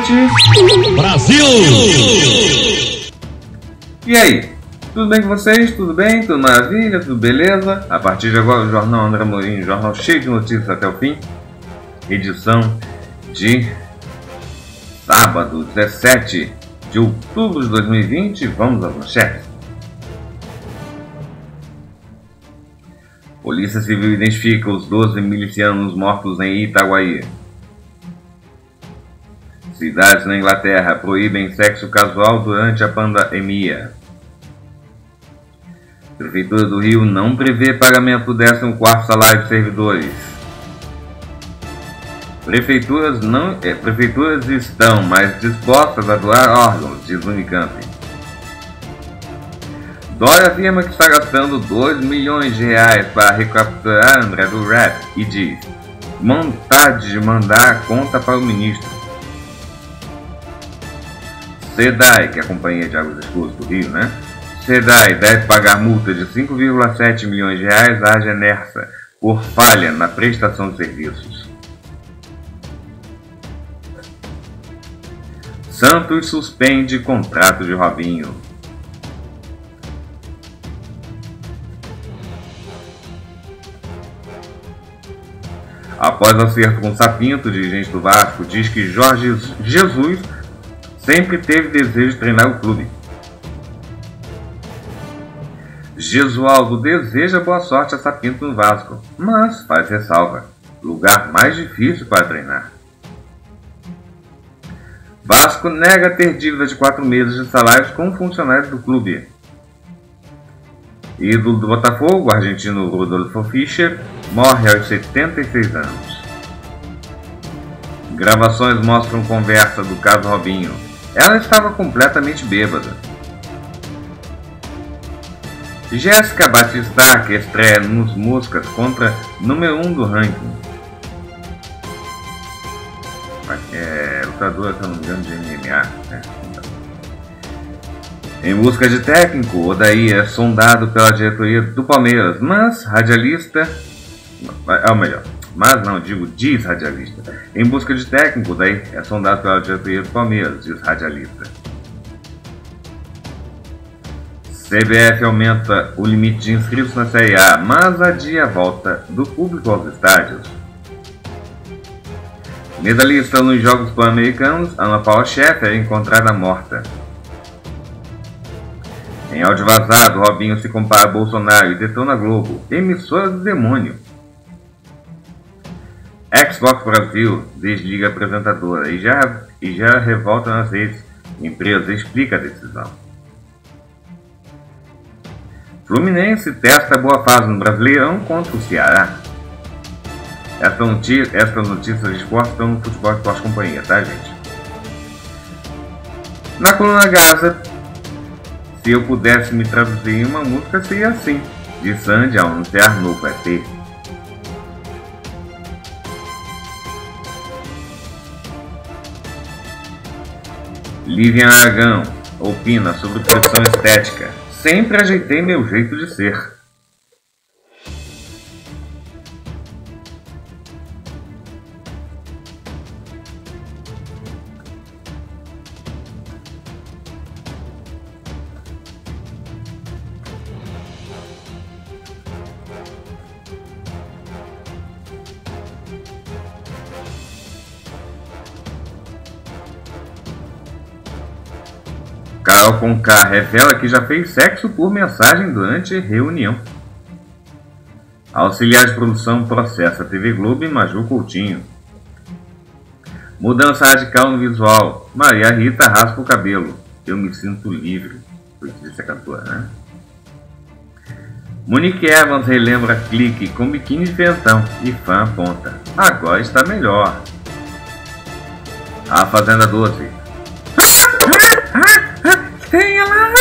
noite. Brasil! E aí, tudo bem com vocês? Tudo bem? Tudo maravilha? Tudo beleza? A partir de agora, o Jornal André Mourinho, jornal cheio de notícias até o fim. Edição de sábado, 17 de outubro de 2020. Vamos às manchetes. Polícia Civil identifica os 12 milicianos mortos em Itaguaí. Cidades na Inglaterra proíbem sexo casual durante a pandemia. Prefeitura do Rio não prevê pagamento do 14 salário de servidores. Prefeituras, não, é, prefeituras estão mais dispostas a doar órgãos, diz Unicamp. Dória afirma que está gastando 2 milhões de reais para recapturar André do Rap e diz vontade de mandar a conta para o ministro. SEDAI, que é a Companhia de Águas Escuras do Rio, né? SEDAI deve pagar multa de 5,7 milhões de reais à Genersa por falha na prestação de serviços. Santos suspende contrato de Robinho. Após acerto com Sapinto, dirigente do Vasco, diz que Jorge Jesus sempre teve desejo de treinar o clube. Gesualdo deseja boa sorte a Sapinto no Vasco, mas faz ressalva: lugar mais difícil para treinar. Vasco nega ter dívida de quatro meses de salários com funcionários do clube. Ídolo do Botafogo, o argentino Rodolfo Fischer, morre aos 76 anos. Gravações mostram conversa do caso Robinho. Ela estava completamente bêbada. Jéssica que estreia nos Moscas contra número 1 um do ranking. É, lutadora, se não me engano, de MMA. Né? Em busca de técnico, Odaí é sondado pela diretoria do Palmeiras, mas radialista. É o melhor. Mas não, digo, diz radialista. Em busca de técnico, Odaí é sondado pela diretoria do Palmeiras, diz radialista. CBF aumenta o limite de inscritos na Série A, mas adia a volta do público aos estádios. Medalhista nos Jogos Pan-Americanos, Ana Paula Schaeffer é encontrada morta. Em áudio vazado, Robinho se compara a Bolsonaro e detona Globo, emissora do demônio. Xbox Brasil desliga a apresentadora e já, e já revolta nas redes. Empresa explica a decisão. Fluminense testa boa fase no Brasileirão contra o Ceará. Essa notícia, essa notícia de esporte estão no Futebol Esporte Companhia, tá, gente? Na coluna Gaza, se eu pudesse me traduzir em uma música, seria assim: de Sandy ao anunciar novo EP. Livian Aragão opina sobre pressão estética. Sempre ajeitei meu jeito de ser. Conká revela que já fez sexo por mensagem durante reunião. Auxiliar de produção processa TV Globo e Maju Coutinho. Mudança radical no visual. Maria Rita raspa o cabelo. Eu me sinto livre. Foi que disse a cantora, né? Monique Evans relembra clique com biquíni de ventão e fã aponta. Agora está melhor. A Fazenda 12. Tenha lá!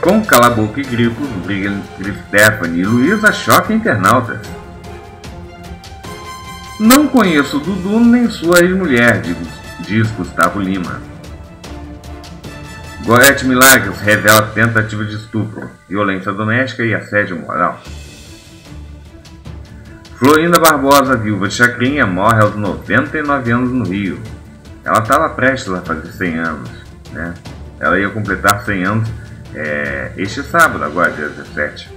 Com cala-boca e entre Stephanie e Luísa choca internautas. Não conheço Dudu nem sua ex-mulher, diz Gustavo Lima. Gorete Milagres revela tentativa de estupro, violência doméstica e assédio moral. Florinda Barbosa, viúva de Chacrinha, morre aos 99 anos no Rio. Ela estava prestes a fazer 100 anos, né? Ela ia completar 100 anos é, este sábado, agora dia 17.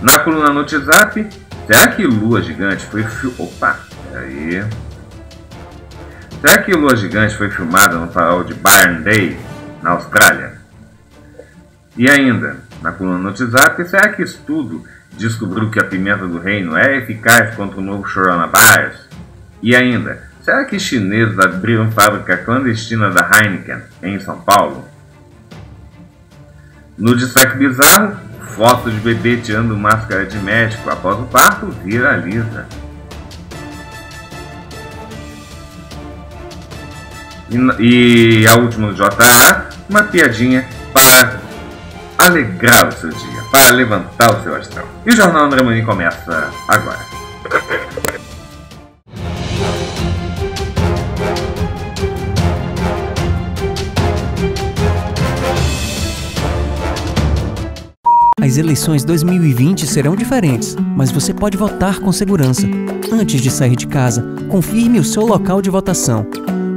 Na coluna no WhatsApp, será que Lua Gigante foi... Opa, peraí... Será que Lua Gigante foi filmada no farol de Byron Day, na Austrália? E ainda, na coluna no WhatsApp, será que estudo descobriu que a pimenta do reino é eficaz contra o novo coronavirus? E ainda, será que chineses abriram fábrica clandestina da Heineken em São Paulo? No destaque bizarro, foto de bebê tirando máscara de médico após o parto viraliza. E, a última do JA, uma piadinha para alegrar o seu dia, para levantar o seu astral. E o Jornal André Manin começa agora. As eleições 2020 serão diferentes, mas você pode votar com segurança. Antes de sair de casa, confirme o seu local de votação.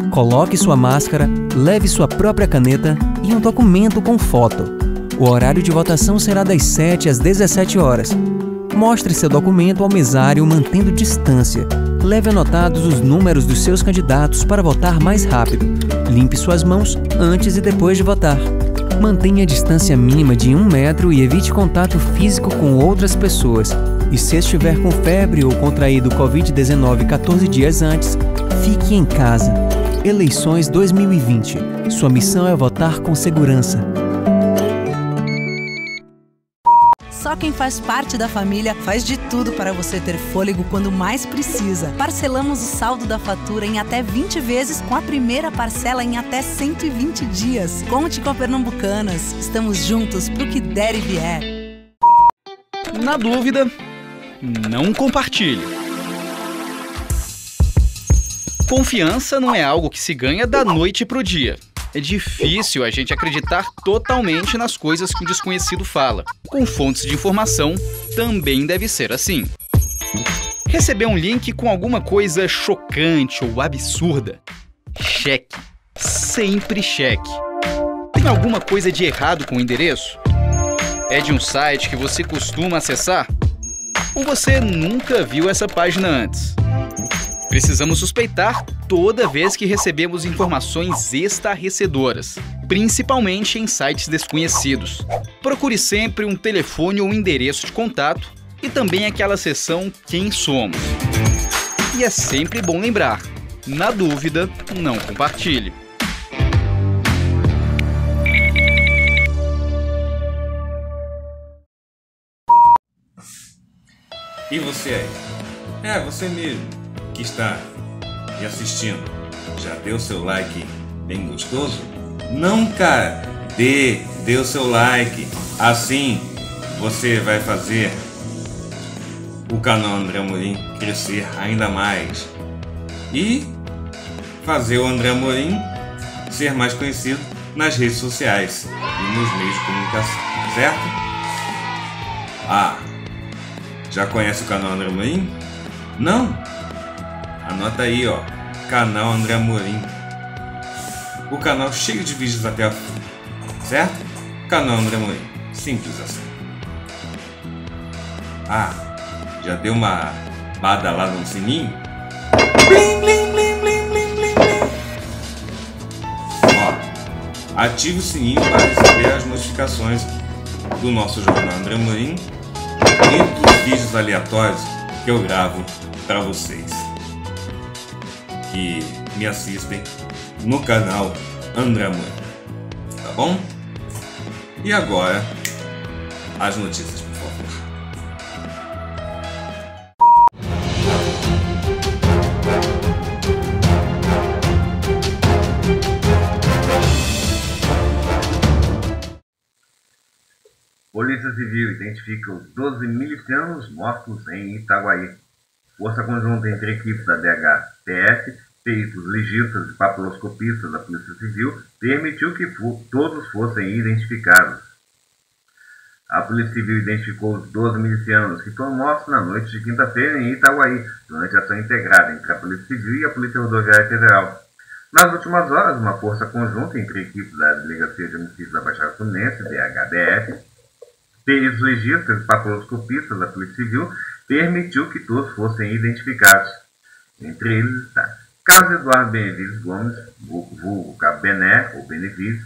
Coloque sua máscara, leve sua própria caneta e um documento com foto. O horário de votação será das 7 às 17 horas. Mostre seu documento ao mesário mantendo distância. Leve anotados os números dos seus candidatos para votar mais rápido. Limpe suas mãos antes e depois de votar. Mantenha a distância mínima de um metro e evite contato físico com outras pessoas. E se estiver com febre ou contraído Covid-19 14 dias antes, fique em casa. Eleições 2020. Sua missão é votar com segurança. Só quem faz parte da família faz de tudo para você ter fôlego quando mais precisa. Parcelamos o saldo da fatura em até 20 vezes, com a primeira parcela em até 120 dias. Conte com a Pernambucanas. Estamos juntos pro que der e vier. Na dúvida, não compartilhe. Confiança não é algo que se ganha da noite pro dia. É difícil a gente acreditar totalmente nas coisas que um desconhecido fala. Com fontes de informação, também deve ser assim. Receber um link com alguma coisa chocante ou absurda? Cheque. Sempre cheque. Tem alguma coisa de errado com o endereço? É de um site que você costuma acessar? Ou você nunca viu essa página antes? Precisamos suspeitar toda vez que recebemos informações estarrecedoras, principalmente em sites desconhecidos. Procure sempre um telefone ou endereço de contato e também aquela seção Quem Somos. E é sempre bom lembrar: na dúvida, não compartilhe. E você aí? É, você mesmo que está me assistindo, já deu seu like bem gostoso? Não, cara, dê, dê o seu like. Assim você vai fazer o canal André Amorim crescer ainda mais e fazer o André Amorim ser mais conhecido nas redes sociais e nos meios de comunicação, certo? Ah, já conhece o canal André Amorim? Não? Anota aí, ó. Canal André Amorim. O canal cheio de vídeos até a fim. Certo? Canal André Amorim. Simples assim. Ah, já deu uma badalada no sininho? Blim, blim, blim, blim, blim, blim, blim. Ó, ative o sininho para receber as notificações do nosso jornal André Amorim e dos vídeos aleatórios que eu gravo para vocês que me assistem no canal André Mãe. Tá bom? E agora, as notícias, por favor. Polícia Civil identifica os 12 milicianos mortos em Itaguaí. Força conjunta entre equipes da DHPF peritos legistas e papiloscopistas da Polícia Civil permitiu que todos fossem identificados. A Polícia Civil identificou os 12 milicianos que foram mortos na noite de quinta-feira em Itaguaí, durante a ação integrada entre a Polícia Civil e a Polícia Rodoviária Federal. Nas últimas horas, uma força conjunta entre equipes da Delegacia de Homicídios da Baixada Fluminense, DHBF, peritos legistas e patoloscopistas da Polícia Civil, permitiu que todos fossem identificados. Entre eles está Carlos Eduardo Benevides Gomes, vulgo Bené ou Benevides,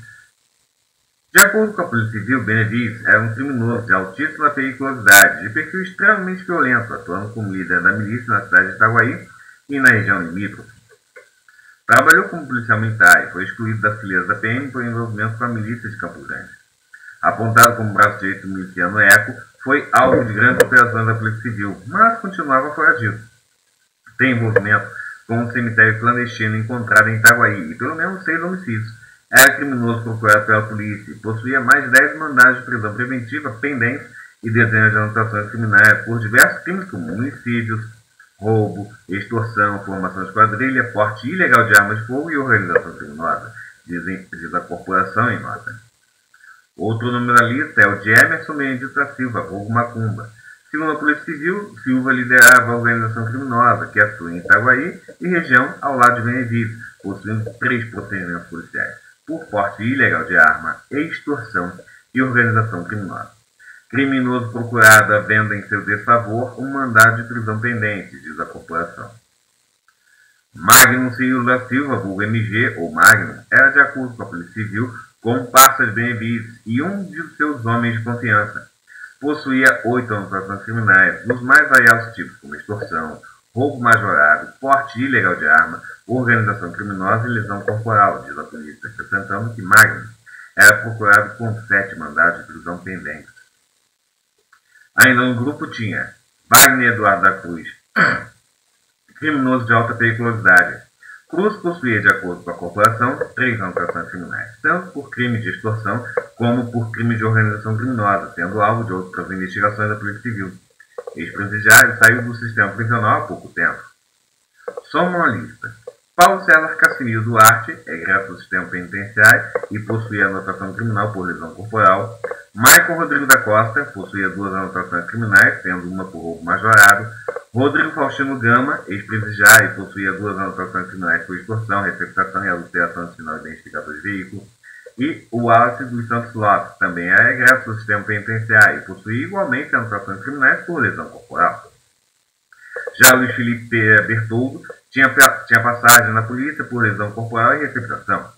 de acordo com a Polícia Civil, Benevides era um criminoso de altíssima periculosidade, de perfil extremamente violento, atuando como líder da milícia na cidade de Itaguaí e na região limítrofe. Trabalhou como policial militar e foi excluído das fileiras da PM por envolvimento com a milícia de Campo Grande. Apontado como braço direito do miliciano Eco, foi alvo de grandes operações da Polícia Civil, mas continuava foragido. Tem envolvimento com um cemitério clandestino encontrado em Itaguaí e pelo menos seis homicídios era criminoso procurado pela polícia e possuía mais de 10 mandados de prisão preventiva pendentes e dezenas de anotações criminais por diversos crimes como homicídios, roubo, extorsão, formação de quadrilha, porte ilegal de armas de fogo e organização criminosa, diz, diz a corporação em nota. Outro nome na lista é o de Emerson Mendes da Silva, vulgo Macumba. Segundo a Polícia Civil, Silva liderava a organização criminosa que atua em Itaguaí e região ao lado de Benevides, possuindo três procedimentos policiais por porte ilegal de arma, extorsão e organização criminosa. Criminoso procurado à venda em seu desfavor um mandado de prisão pendente, diz a corporação. Magnum Cirilo da Silva, vulgo MG ou Magnum, era de acordo com a Polícia Civil comparsa de Benevides e um de seus homens de confiança. Possuía oito anotações criminais, dos mais variados tipos, como extorsão, roubo majorado, porte ilegal de arma, organização criminosa e lesão corporal, diz a polícia, acrescentando que Magnus era procurado com sete mandados de prisão pendentes. Ainda no grupo tinha Wagner Eduardo da Cruz, criminoso de alta periculosidade. Cruz possuía, de acordo com a corporação, três anotações criminais, tanto por crime de extorsão como por crime de organização criminosa, sendo alvo de outras investigações da Polícia Civil. Ex-presidiário saiu do sistema prisional há pouco tempo. Soma uma lista. Paulo César Cassimiro Duarte, egresso do sistema penitenciário e possuía anotação criminal por lesão corporal. Michael Rodrigo da Costa possuía duas anotações criminais, sendo uma por roubo majorado. Rodrigo Faustino Gama, ex-presidiário possuía duas anotações criminais por extorsão, receptação e adulteração de sinal identificador de veículo. E o Wallace dos Santos Lopes também é egresso do sistema penitenciário e possuía igualmente anotações criminais por lesão corporal. Já Luiz Felipe Bertoldo tinha, tinha passagem na polícia por lesão corporal e receptação.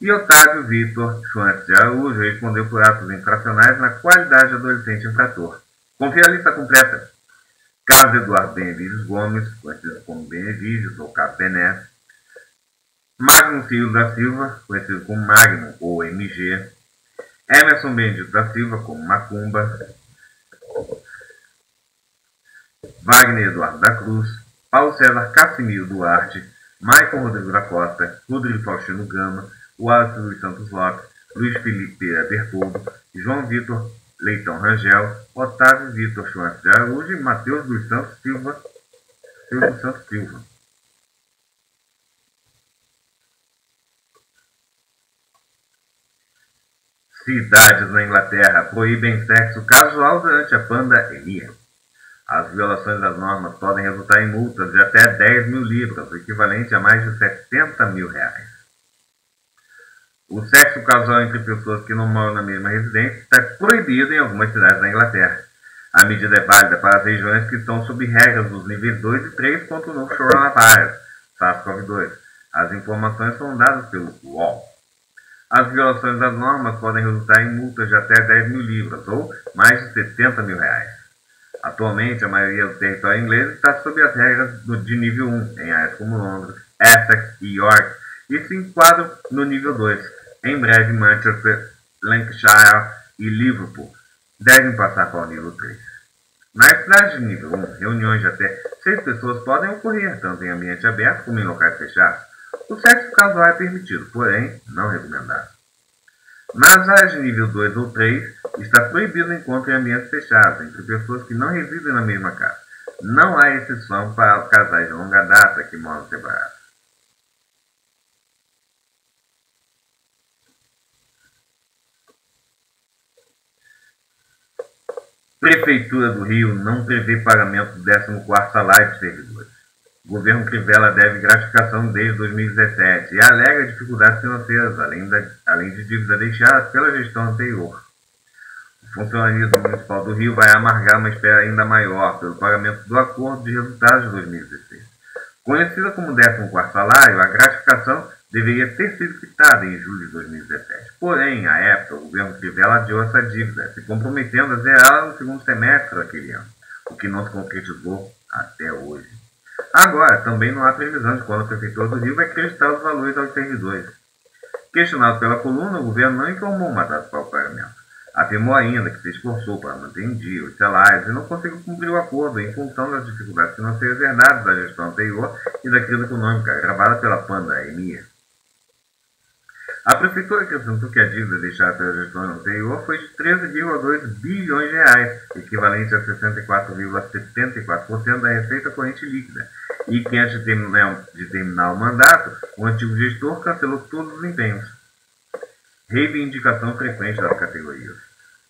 E Otávio Vitor Schwantz de Araújo respondeu por atos infracionais na qualidade de adolescente infrator. Confira a lista completa. Carlos Eduardo Benevides Gomes, conhecido como Benevides ou Carlos Bené. Magno Filho da Silva, conhecido como Magno ou MG. Emerson Mendes da Silva, como Macumba. Wagner Eduardo da Cruz. Paulo César Cassimiro Duarte, Maicon Rodrigo da Costa, Rodrigo Faustino Gama, Wallace Luiz Santos Lopes, Luiz Felipe Bertoldo, João Vitor Leitão Rangel, Otávio Vitor Schwartz de Araújo e Matheus dos Santos Silva, Silva Santos Silva. Cidades na Inglaterra proíbem sexo casual durante a pandemia. As violações das normas podem resultar em multas de até 10 mil libras, o equivalente a mais de 70 mil reais. O sexo casual entre pessoas que não moram na mesma residência está proibido em algumas cidades da Inglaterra. A medida é válida para as regiões que estão sob regras dos níveis 2 e 3 quanto o novo coronavírus, SARS-CoV-2. As informações são dadas pelo UOL. As violações das normas podem resultar em multas de até 10 mil libras, ou mais de 70 mil reais. Atualmente, a maioria do território inglês está sob as regras do, de nível 1, em áreas como Londres, Essex e York, e se enquadram no nível 2. Em breve, Manchester, Lancashire e Liverpool devem passar para o nível 3. Nas cidades de nível 1, reuniões de até 6 pessoas podem ocorrer, tanto em ambiente aberto como em locais fechados. O sexo casual é permitido, porém não recomendado. Nas áreas de nível 2 ou 3, está proibido o encontro em ambientes fechados, entre pessoas que não residem na mesma casa. Não há exceção para casais de longa data que moram separados. Prefeitura do Rio não prevê pagamento do 14º salário de servidores. O governo Crivella deve gratificação desde 2017 e alega dificuldades financeiras, além, da, além de dívidas deixadas pela gestão anterior. O funcionalismo municipal do Rio vai amargar uma espera ainda maior pelo pagamento do acordo de resultados de 2016. Conhecida como 14º salário, a gratificação deveria ter sido quitada em julho de 2017. Porém, à época, o governo Crivella adiou essa dívida, se comprometendo a zerá-la no segundo semestre daquele ano, o que não se concretizou até hoje. Agora, também não há previsão de quando a Prefeitura do Rio vai acreditar os valores aos servidores. Questionado pela coluna, o governo não informou uma data para o pagamento. Afirmou ainda que se esforçou para manter em dia os salários e não conseguiu cumprir o acordo em função das dificuldades financeiras herdadas da gestão anterior e da crise econômica agravada pela pandemia. A prefeitura acrescentou que a dívida deixada pela gestão anterior foi de 13,2 bilhões de reais, equivalente a 64,74% da receita corrente líquida, e que antes de terminar, de terminar o mandato, o antigo gestor cancelou todos os empenhos. Reivindicação frequente das categorias.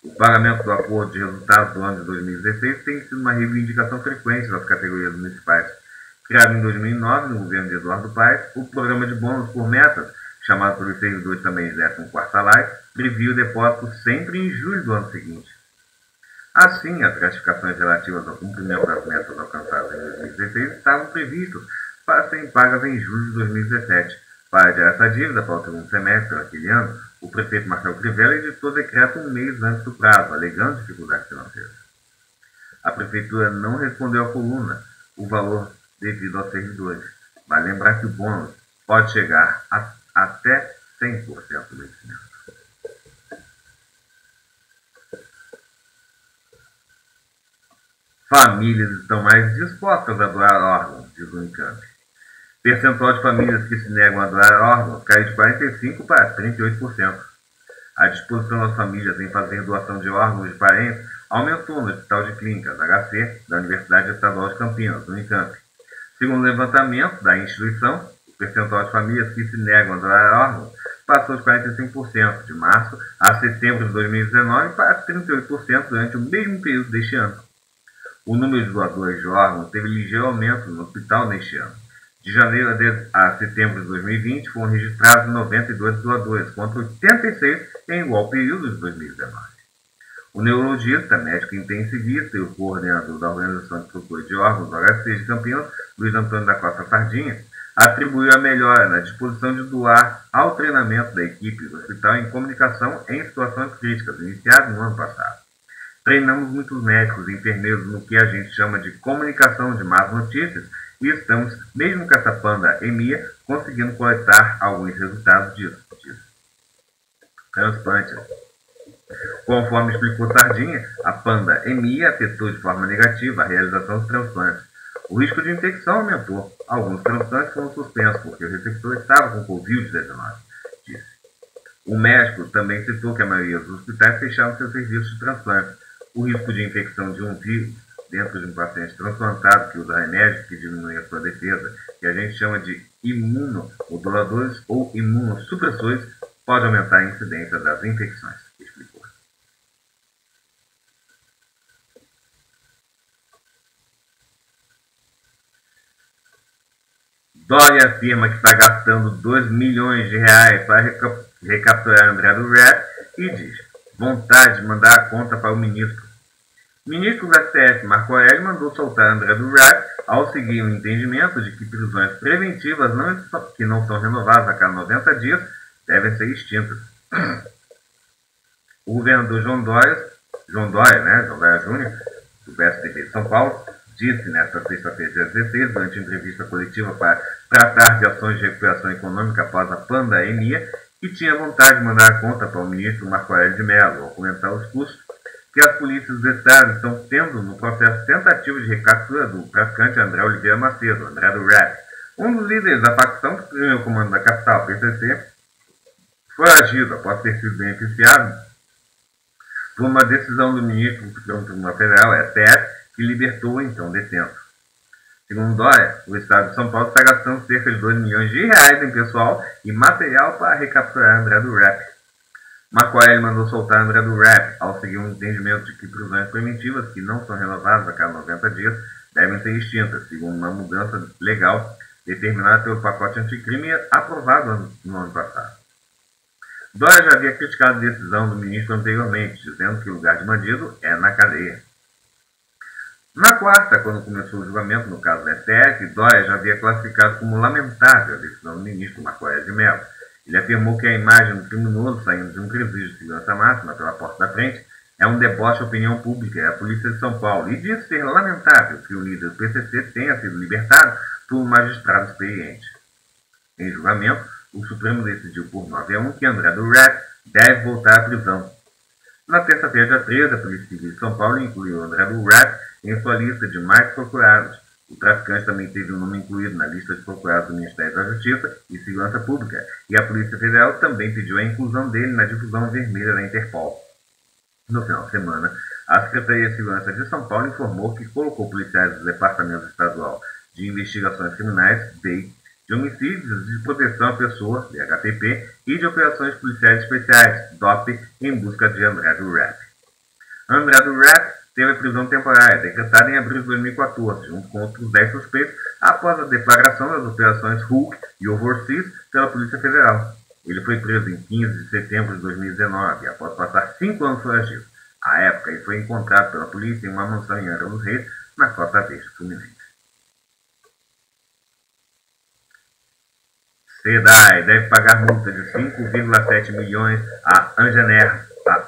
O pagamento do acordo de resultados do ano de 2016 tem sido uma reivindicação frequente das categorias municipais. Criado em 2009, no governo de Eduardo Paes, o programa de bônus por metas chamado por servidores também de 14 salário, previa o depósito sempre em julho do ano seguinte. Assim, as gratificações relativas ao cumprimento das metas alcançadas em 2016 estavam previstas para serem pagas em julho de 2017. Para adiar essa dívida para o segundo semestre daquele ano, o prefeito Marcelo Crivella editou decreto um mês antes do prazo, alegando dificuldades financeiras. A prefeitura não respondeu à coluna o valor devido aos servidores. Vale lembrar que o bônus pode chegar a até 100% do vencimento. Famílias estão mais dispostas a doar órgãos, diz o Encamp. Percentual de famílias que se negam a doar órgãos caiu de 45% para 38%. A disposição das famílias em fazer doação de órgãos de parentes aumentou no Hospital de Clínicas, HC, da Universidade Estadual de Campinas, Unicamp. Segundo o levantamento da instituição, percentual de famílias que se negam a doar órgãos passou de 45% de março a setembro de 2019 para 38% durante o mesmo período deste ano. O número de doadores de órgãos teve ligeiro aumento no hospital neste ano. De janeiro a setembro de 2020 foram registrados 92 doadores, contra 86 em igual período de 2019. O neurologista, médico intensivista e o coordenador da Organização de Procura de Órgãos HC de Campinas, Luiz Antônio da Costa Sardinha, atribuiu a melhora na disposição de doar ao treinamento da equipe do hospital em comunicação em situações críticas, iniciado no ano passado. Treinamos muitos médicos e enfermeiros no que a gente chama de comunicação de más notícias e estamos, mesmo com essa pandemia, conseguindo coletar alguns resultados disso. Transplante. Conforme explicou Sardinha, a pandemia afetou de forma negativa a realização dos transplantes o risco de infecção aumentou. Alguns transplantes foram suspensos porque o receptor estava com Covid-19, disse. O médico também citou que a maioria dos hospitais fecharam seus serviços de transplante. O risco de infecção de um vírus dentro de um paciente transplantado que usa remédios que diminuem a sua defesa, que a gente chama de imunomoduladores ou imunossupressores, pode aumentar a incidência das infecções. Dória afirma que está gastando 2 milhões de reais para recapturar André do Rap e diz: vontade de mandar a conta para o ministro. O ministro do STF, Marco Aurélio, mandou soltar André do Rap ao seguir o entendimento de que prisões preventivas não, que não são renovadas a cada 90 dias devem ser extintas. O governador João Dória, João Dória, né, João Dória Júnior, do PSDB de São Paulo, disse nesta sexta-feira, dia 16, durante entrevista coletiva para tratar de ações de recuperação econômica após a pandemia, que tinha vontade de mandar a conta para o ministro Marco Aurélio de Mello, ao comentar os custos que as polícias do Estado estão tendo no processo tentativo de recaptura do traficante André Oliveira Macedo, André do Rap, um dos líderes da facção que prendeu o comando da capital, PCC, foi agido após ter sido beneficiado por uma decisão do ministro do Tribunal Federal, STF, libertou o então detento. Segundo Dória, o Estado de São Paulo está gastando cerca de 2 milhões de reais em pessoal e material para recapturar André do Rap. Marco Aurélio mandou soltar André do Rap ao seguir um entendimento de que prisões primitivas que não são renovadas a cada 90 dias devem ser extintas, segundo uma mudança legal determinada pelo pacote anticrime aprovado no ano passado. Dória já havia criticado a decisão do ministro anteriormente, dizendo que o lugar de bandido é na cadeia. Na quarta, quando começou o julgamento no caso da STF, Dória já havia classificado como lamentável a decisão do ministro Aurélio de Mello. Ele afirmou que a imagem do criminoso saindo de um presídio de segurança máxima pela porta da frente é um deboche à opinião pública e à polícia de São Paulo, e disse ser lamentável que o líder do PCC tenha sido libertado por um magistrado experiente. Em julgamento, o Supremo decidiu por 9 a 1 que André do Rap deve voltar à prisão. Na terça-feira, dia 13, a Polícia Civil de São Paulo incluiu André do Rap em sua lista de mais procurados. O traficante também teve o um nome incluído na lista de procurados do Ministério da Justiça e Segurança Pública, e a Polícia Federal também pediu a inclusão dele na difusão vermelha da Interpol. No final de semana, a Secretaria de Segurança de São Paulo informou que colocou policiais do Departamento Estadual de Investigações Criminais, DEI, de homicídios de proteção à pessoa, DHPP, e de operações policiais especiais, DOP, em busca de André do Rap. André do Rap teve prisão temporária, decretada em abril de 2014, junto com outros 10 suspeitos, após a declaração das operações Hulk e Overseas pela Polícia Federal. Ele foi preso em 15 de setembro de 2019, após passar cinco anos foragido. À época, ele foi encontrado pela polícia em uma mansão em Angra dos Reis, na costa verde fluminense. SEDAI deve pagar multa de 5,7 milhões à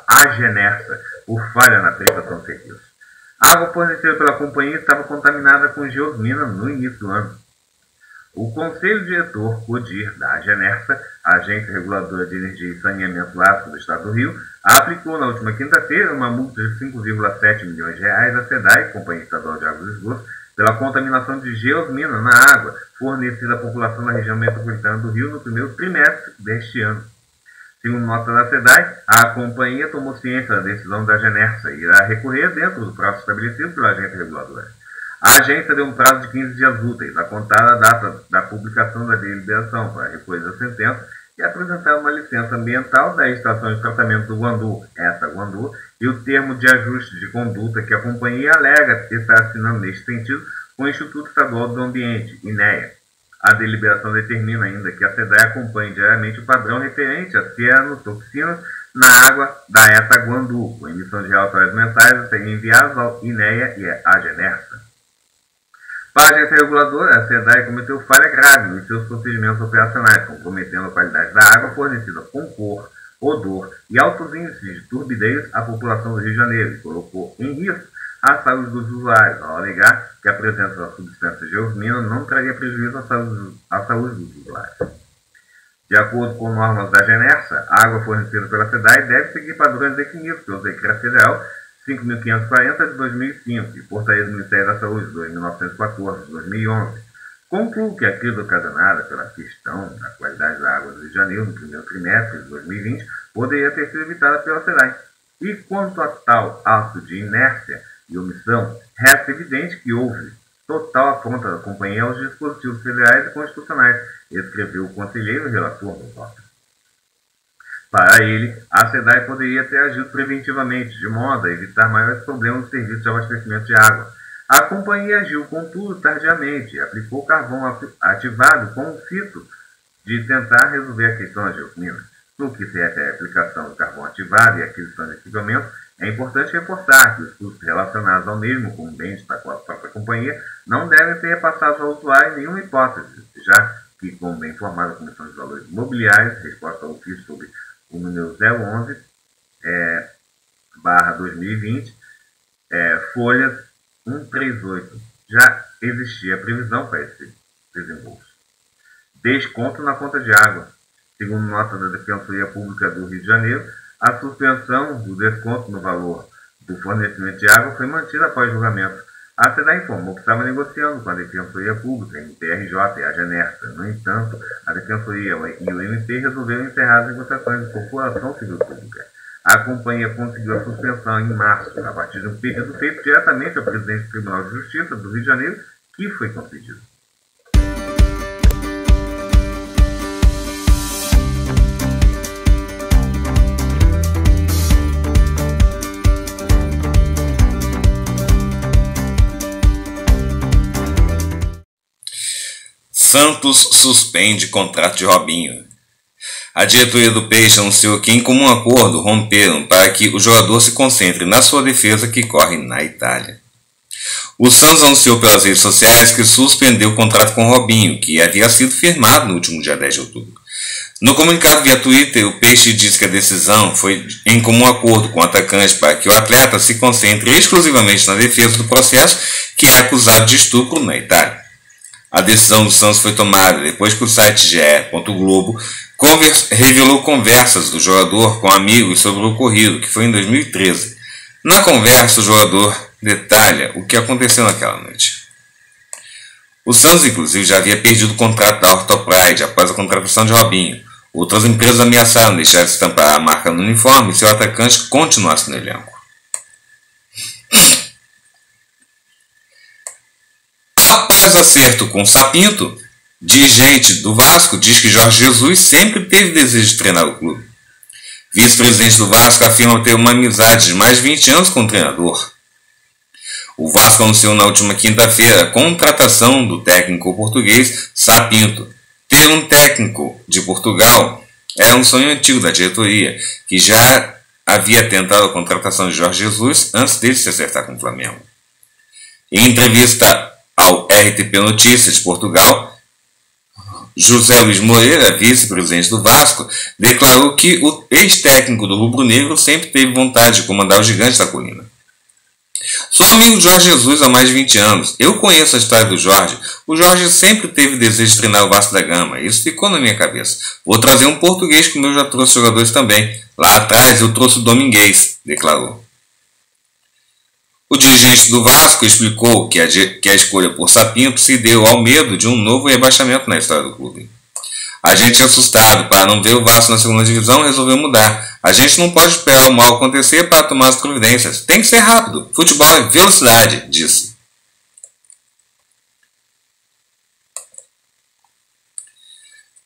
Agenersa por falha na aplicação de serviço. A água fornecida pela companhia estava contaminada com geosmina no início do ano. O Conselho Diretor CODIR da Agenersa, Agência Reguladora de Energia e Saneamento Básico do Estado do Rio, aplicou na última quinta-feira uma multa de 5,7 milhões de reais à SEDAI, Companhia Estadual de Águas e Esgotos, pela contaminação de geosmina na água fornecida à população da região metropolitana do Rio no primeiro trimestre deste ano. Segundo nota da SEDAI, a companhia tomou ciência da decisão da Genersa e irá recorrer dentro do prazo estabelecido pela agência reguladora. A agência deu um prazo de 15 dias úteis, a contar a data da publicação da deliberação para recolher a sentença e apresentar uma licença ambiental da estação de tratamento do Guandu, essa Guandu, e o termo de ajuste de conduta que a companhia alega estar assinando neste sentido com o Instituto Estadual do Ambiente, INEA. A deliberação determina ainda que a SEDAI acompanhe diariamente o padrão referente a cianotoxinas na água da ETA Guandu, com emissão de relatórios mensais a enviados ao INEA e à Genersa. Para a agência reguladora, a SEDAI cometeu falha grave em seus procedimentos operacionais, comprometendo a qualidade da água fornecida com cor, odor e altos índices de turbidez à população do Rio de Janeiro e colocou em risco a saúde dos usuários, ao alegar que a presença da substância geosmina não traria prejuízo à saúde, à saúde dos usuários. De acordo com normas da Genersa, a água fornecida pela SEDAI deve seguir padrões definidos pelo Decreto Federal 5.540 de 2005 e Portaria do Ministério da Saúde de 1914 de 2011. Concluo que a crise ocasionada pela questão da qualidade da água do Rio de Janeiro no primeiro trimestre de 2020 poderia ter sido evitada pela SEDAI. E quanto a tal ato de inércia, e omissão, resta evidente que houve total afronta da companhia aos dispositivos federais e constitucionais, escreveu o conselheiro relator voto. Para ele, a SEDAI poderia ter agido preventivamente, de modo a evitar maiores problemas no serviço de abastecimento de água. A companhia agiu, contudo, tardiamente aplicou carvão ativado com o fito de tentar resolver a questão da geosmina. No que se refere à aplicação do carvão ativado e aquisição de equipamento, é importante reforçar que os custos relacionados ao mesmo, como bens da própria companhia, não devem ser repassados ao usuário em nenhuma hipótese, já que, como bem informada a Comissão de Valores Imobiliários, resposta ao ofício sobre o número 011, é, barra 2020, é, folhas 138, já existia previsão para esse desembolso. Desconto na conta de água. Segundo nota da Defensoria Pública do Rio de Janeiro, a suspensão do desconto no valor do fornecimento de água foi mantida após julgamento. A SEDA informou que estava negociando com a Defensoria Pública, MPRJ e a Genersa. No entanto, a Defensoria e o MP resolveram encerrar as negociações de Corporação Civil Pública. A companhia conseguiu a suspensão em março, a partir de um pedido feito diretamente ao presidente do Tribunal de Justiça do Rio de Janeiro, que foi concedido. Santos suspende contrato de Robinho. A diretoria do Peixe anunciou que, em comum acordo, romperam para que o jogador se concentre na sua defesa que corre na Itália. O Santos anunciou pelas redes sociais que suspendeu o contrato com Robinho, que havia sido firmado no último dia 10 de outubro. No comunicado via Twitter, o Peixe diz que a decisão foi em comum acordo com o atacante para que o atleta se concentre exclusivamente na defesa do processo que é acusado de estupro na Itália. A decisão do Santos foi tomada depois que o site GE.globo revelou conversas do jogador com amigos sobre o ocorrido, que foi em 2013. Na conversa, o jogador detalha o que aconteceu naquela noite. O Santos, inclusive, já havia perdido o contrato da Ortopride após a contratação de Robinho. Outras empresas ameaçaram deixar de estampar a marca no uniforme se o atacante continuasse no elenco. Acerto com Sapinto, dirigente do Vasco diz que Jorge Jesus sempre teve desejo de treinar o clube. Vice-presidente do Vasco afirma ter uma amizade de mais de 20 anos com o treinador. O Vasco anunciou na última quinta-feira a contratação do técnico português Sapinto, ter um técnico de Portugal era um sonho antigo da diretoria, que já havia tentado a contratação de Jorge Jesus antes dele se acertar com o Flamengo. Em entrevista RTP Notícias de Portugal, José Luiz Moreira, vice-presidente do Vasco, declarou que o ex-técnico do Rubro Negro sempre teve vontade de comandar o gigante da colina. Sou amigo de Jorge Jesus há mais de 20 anos. Eu conheço a história do Jorge. O Jorge sempre teve desejo de treinar o Vasco da Gama. Isso ficou na minha cabeça. Vou trazer um português, como eu já trouxe jogadores também. Lá atrás eu trouxe o Domingues, declarou. O dirigente do Vasco explicou que a, que a escolha por Sapinto se deu ao medo de um novo rebaixamento na história do clube. A gente é assustado, para não ver o Vasco na segunda divisão, resolveu mudar. A gente não pode esperar o mal acontecer para tomar as providências. Tem que ser rápido. Futebol é velocidade, disse.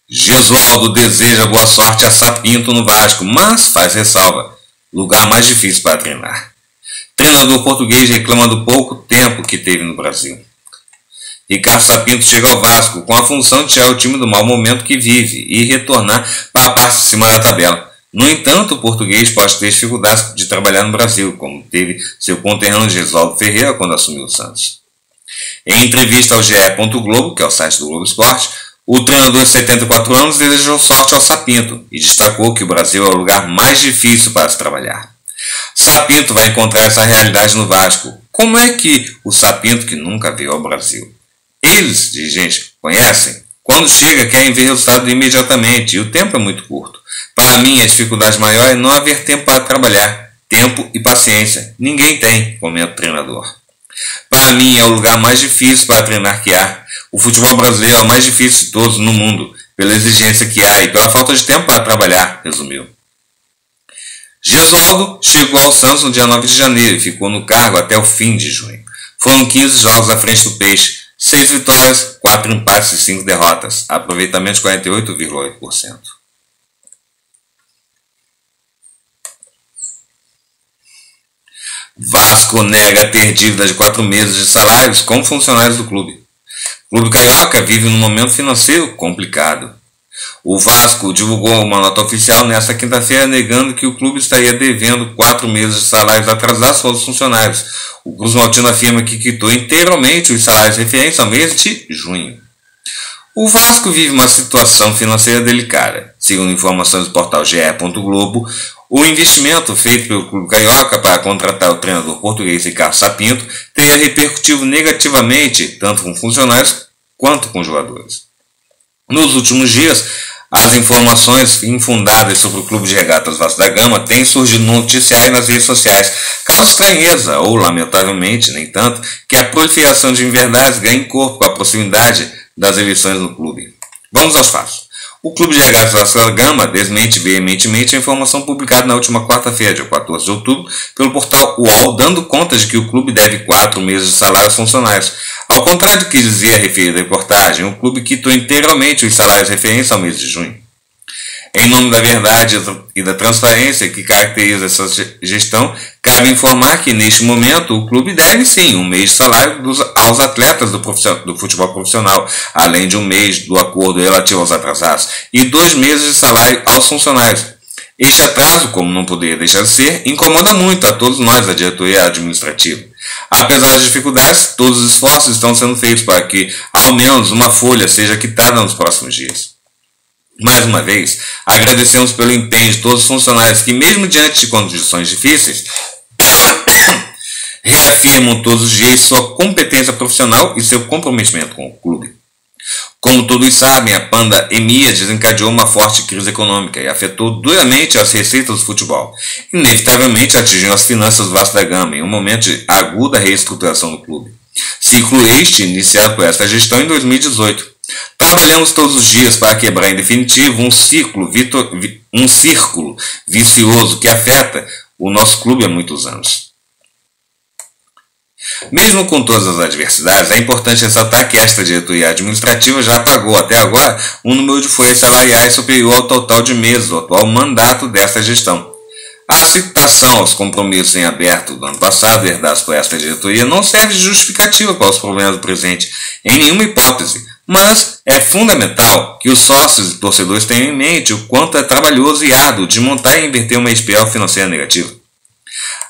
Gesualdo deseja boa sorte a Sapinto no Vasco, mas faz ressalva. Lugar mais difícil para treinar. Treinador português reclama do pouco tempo que teve no Brasil. Ricardo Sapinto chega ao Vasco com a função de tirar o time do mau momento que vive e retornar para a parte de cima da tabela. No entanto, o português pode ter dificuldades de trabalhar no Brasil, como teve seu conterrâneo Gesualdo Ferreira quando assumiu o Santos. Em entrevista ao GE. Globo, que é o site do Globo Esporte, o treinador de 74 anos desejou sorte ao Sapinto e destacou que o Brasil é o lugar mais difícil para se trabalhar. Sapinto vai encontrar essa realidade no Vasco. Como é que o Sapinto, que nunca veio ao Brasil, eles, dirigentes, conhecem. Quando chega, querem ver resultado imediatamente e o tempo é muito curto. Para mim, a dificuldade maior é não haver tempo para trabalhar. Tempo e paciência. Ninguém tem, comenta o treinador. Para mim, é o lugar mais difícil para treinar que há. O futebol brasileiro é o mais difícil de todos no mundo, pela exigência que há e pela falta de tempo para trabalhar, resumiu. Gesualdo chegou ao Santos no dia 9 de janeiro e ficou no cargo até o fim de junho. Foram 15 jogos à frente do Peixe, 6 vitórias, 4 empates e 5 derrotas. Aproveitamento de 48,8%. Vasco nega ter dívida de 4 meses de salários com funcionários do clube. O Clube Carioca vive num momento financeiro complicado. O Vasco divulgou uma nota oficial nesta quinta-feira negando que o clube estaria devendo quatro meses de salários atrasados aos funcionários. O Cruz Maltino afirma que quitou inteiramente os salários referentes ao mês de junho. O Vasco vive uma situação financeira delicada. Segundo informações do portal GE. Globo, o investimento feito pelo Clube Carioca para contratar o treinador português Ricardo Sapinto teria repercutido negativamente tanto com funcionários quanto com jogadores. Nos últimos dias, as informações infundadas sobre o Clube de Regatas Vasco da Gama têm surgido no noticiário nas redes sociais. Causa estranheza, ou lamentavelmente, nem tanto, que a proliferação de inverdades ganhe corpo com a proximidade das eleições no clube. Vamos aos fatos. O Clube de Regatas Vasco da Gama desmente veementemente a informação publicada na última quarta-feira, dia 14 de outubro, pelo portal UOL, dando conta de que o clube deve quatro meses de salários funcionários. Ao contrário do que dizia a referida reportagem, o clube quitou integralmente os salários referentes ao mês de junho. Em nome da verdade e da transparência que caracteriza essa gestão, cabe informar que neste momento o clube deve sim um mês de salário dos, aos atletas do, do, futebol profissional, além de um mês do acordo relativo aos atrasados, e dois meses de salário aos funcionários. Este atraso, como não poderia deixar de ser, incomoda muito a todos nós da diretoria administrativa. Apesar das dificuldades, todos os esforços estão sendo feitos para que ao menos uma folha seja quitada nos próximos dias. Mais uma vez, agradecemos pelo empenho de todos os funcionários que, mesmo diante de condições difíceis, reafirmam todos os dias sua competência profissional e seu comprometimento com o clube. Como todos sabem, a panda Emia desencadeou uma forte crise econômica e afetou duramente as receitas do futebol. Inevitavelmente atingiu as finanças do da Gama em um momento de aguda reestruturação do clube. Ciclo este iniciado por esta gestão em 2018. Trabalhamos todos os dias para quebrar em definitivo um ciclo, um círculo vicioso que afeta o nosso clube há muitos anos. Mesmo com todas as adversidades, é importante ressaltar que esta diretoria administrativa já pagou até agora um número de folhas salariais superior ao total de meses do atual mandato desta gestão. A citação aos compromissos em aberto do ano passado herdados por esta diretoria não serve de justificativa para os problemas do presente, em nenhuma hipótese, mas é fundamental que os sócios e torcedores tenham em mente o quanto é trabalhoso e árduo de montar e inverter uma espiral financeira negativa.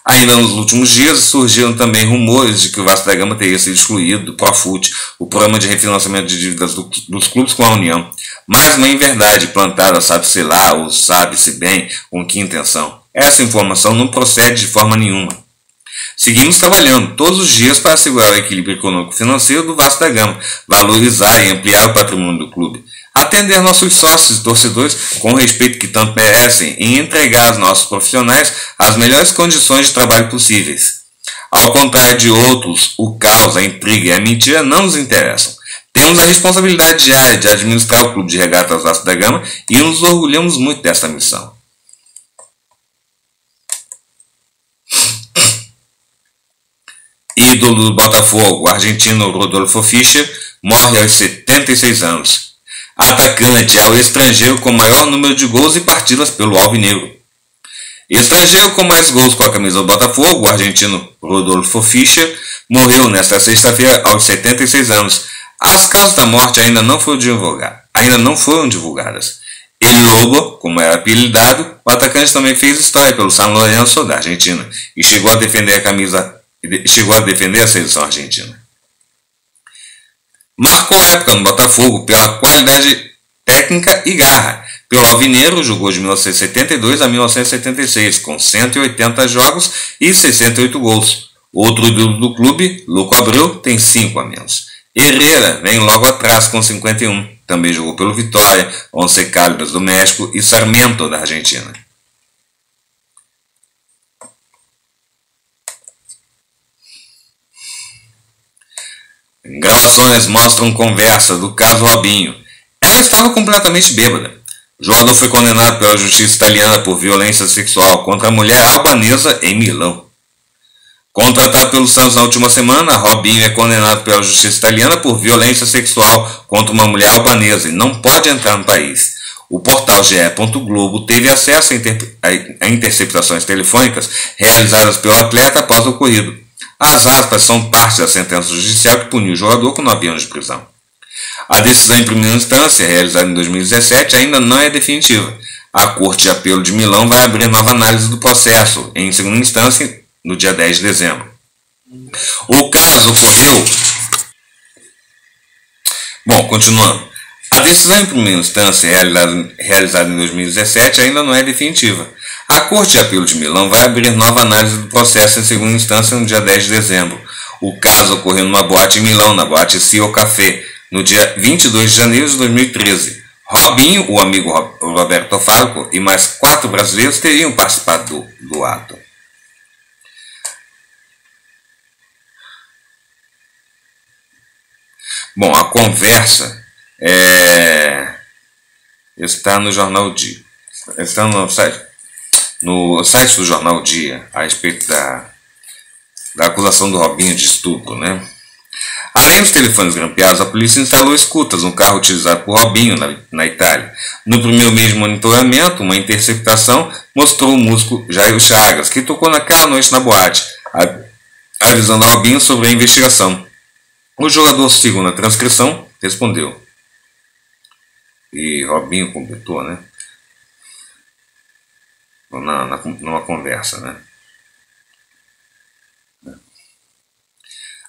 Ainda nos últimos dias surgiram também rumores de que o Vasco da Gama teria sido excluído do Profut, o programa de refinanciamento de dívidas do, dos clubes com a União. Mais uma inverdade plantada, sabe-se lá, ou sabe-se bem com que intenção. Essa informação não procede de forma nenhuma. Seguimos trabalhando todos os dias para assegurar o equilíbrio econômico-financeiro do Vasco da Gama, valorizar e ampliar o patrimônio do clube, atender nossos sócios e torcedores com o respeito que tanto merecem e entregar aos nossos profissionais as melhores condições de trabalho possíveis. Ao contrário de outros, o caos, a intriga e a mentira não nos interessam. Temos a responsabilidade diária de administrar o Clube de Regatas Vasco da Gama e nos orgulhamos muito dessa missão. Ídolo do Botafogo, argentino Rodolfo Fischer, morre aos 76 anos. Atacante ao estrangeiro com maior número de gols e partidas pelo Alvinegro. Estrangeiro com mais gols com a camisa do Botafogo, o argentino Rodolfo Fischer, morreu nesta sexta-feira aos 76 anos. As causas da morte ainda não foram divulgadas. Ainda não foram divulgadas. Lobo, como era apelidado, o atacante também fez história pelo San Lorenzo da Argentina e chegou a defender a camisa chegou a defender a seleção argentina. Marcou época no Botafogo pela qualidade técnica e garra. Pelo Alvineiro, jogou de 1972 a 1976, com 180 jogos e 68 gols. Outro ídolo do clube, Louco Abreu, tem 5 a menos. Herrera vem logo atrás com 51. Também jogou pelo Vitória, Once Caldas do México e Sarmiento da Argentina. Gravações mostram conversa do caso Robinho. Ela estava completamente bêbada. Jordan foi condenado pela justiça italiana por violência sexual contra a mulher albanesa em Milão. Contratado pelo Santos na última semana, Robinho é condenado pela justiça italiana por violência sexual contra uma mulher albanesa e não pode entrar no país. O portal GE. Globo teve acesso a, inter... a interceptações telefônicas realizadas pelo atleta após o ocorrido. As aspas são parte da sentença judicial que puniu o jogador com 9 anos de prisão. A decisão em primeira instância, realizada em 2017, ainda não é definitiva. A Corte de Apelo de Milão vai abrir nova análise do processo, em segunda instância, no dia 10 de dezembro. O caso ocorreu. Bom, continuando. A decisão em primeira instância, realizada, realizada em 2017, ainda não é definitiva. A Corte de Apelo de Milão vai abrir nova análise do processo em segunda instância no dia 10 de dezembro. O caso ocorreu numa boate em Milão, na boate Cio Café, no dia 22 de janeiro de 2013. Robinho, o amigo Roberto Falco e mais quatro brasileiros teriam participado do, do ato. Bom, a conversa é, está no jornal Dia. Está no site no site do Jornal Dia a respeito da, da acusação do Robinho de estupro. Né? Além dos telefones grampeados, a polícia instalou escutas no carro utilizado por Robinho na, na Itália. No primeiro mês de monitoramento, uma interceptação mostrou o músico Jairo Chagas, que tocou naquela noite na boate, avisando a Robinho sobre a investigação. O jogador, segundo a transcrição, respondeu. E Robinho completou, né? Na, na, numa conversa, né?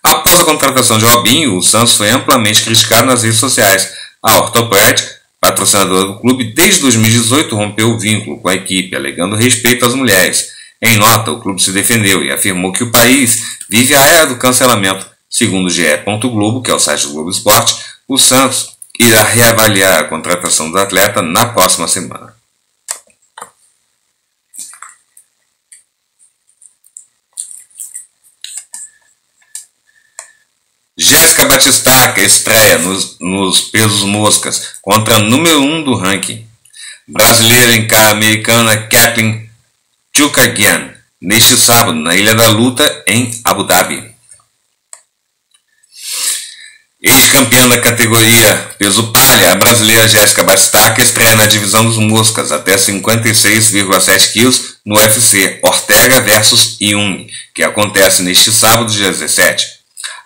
Após a contratação de Robinho, o Santos foi amplamente criticado nas redes sociais. A Ortoped, patrocinadora do clube, desde 2018 rompeu o vínculo com a equipe, alegando respeito às mulheres. Em nota, o clube se defendeu e afirmou que o país vive a era do cancelamento. Segundo o GE. Globo, que é o site do Globo Esporte, o Santos irá reavaliar a contratação do atleta na próxima semana. Jéssica Batistaca estreia nos, nos pesos moscas contra número 1 um do ranking. Brasileira encara a americana Kathleen Chukagian neste sábado na Ilha da Luta em Abu Dhabi. Ex-campeã da categoria peso palha, a brasileira Jéssica Batistaca estreia na divisão dos moscas até 56,7 kg no UFC Ortega vs Jung, que acontece neste sábado, dia 17.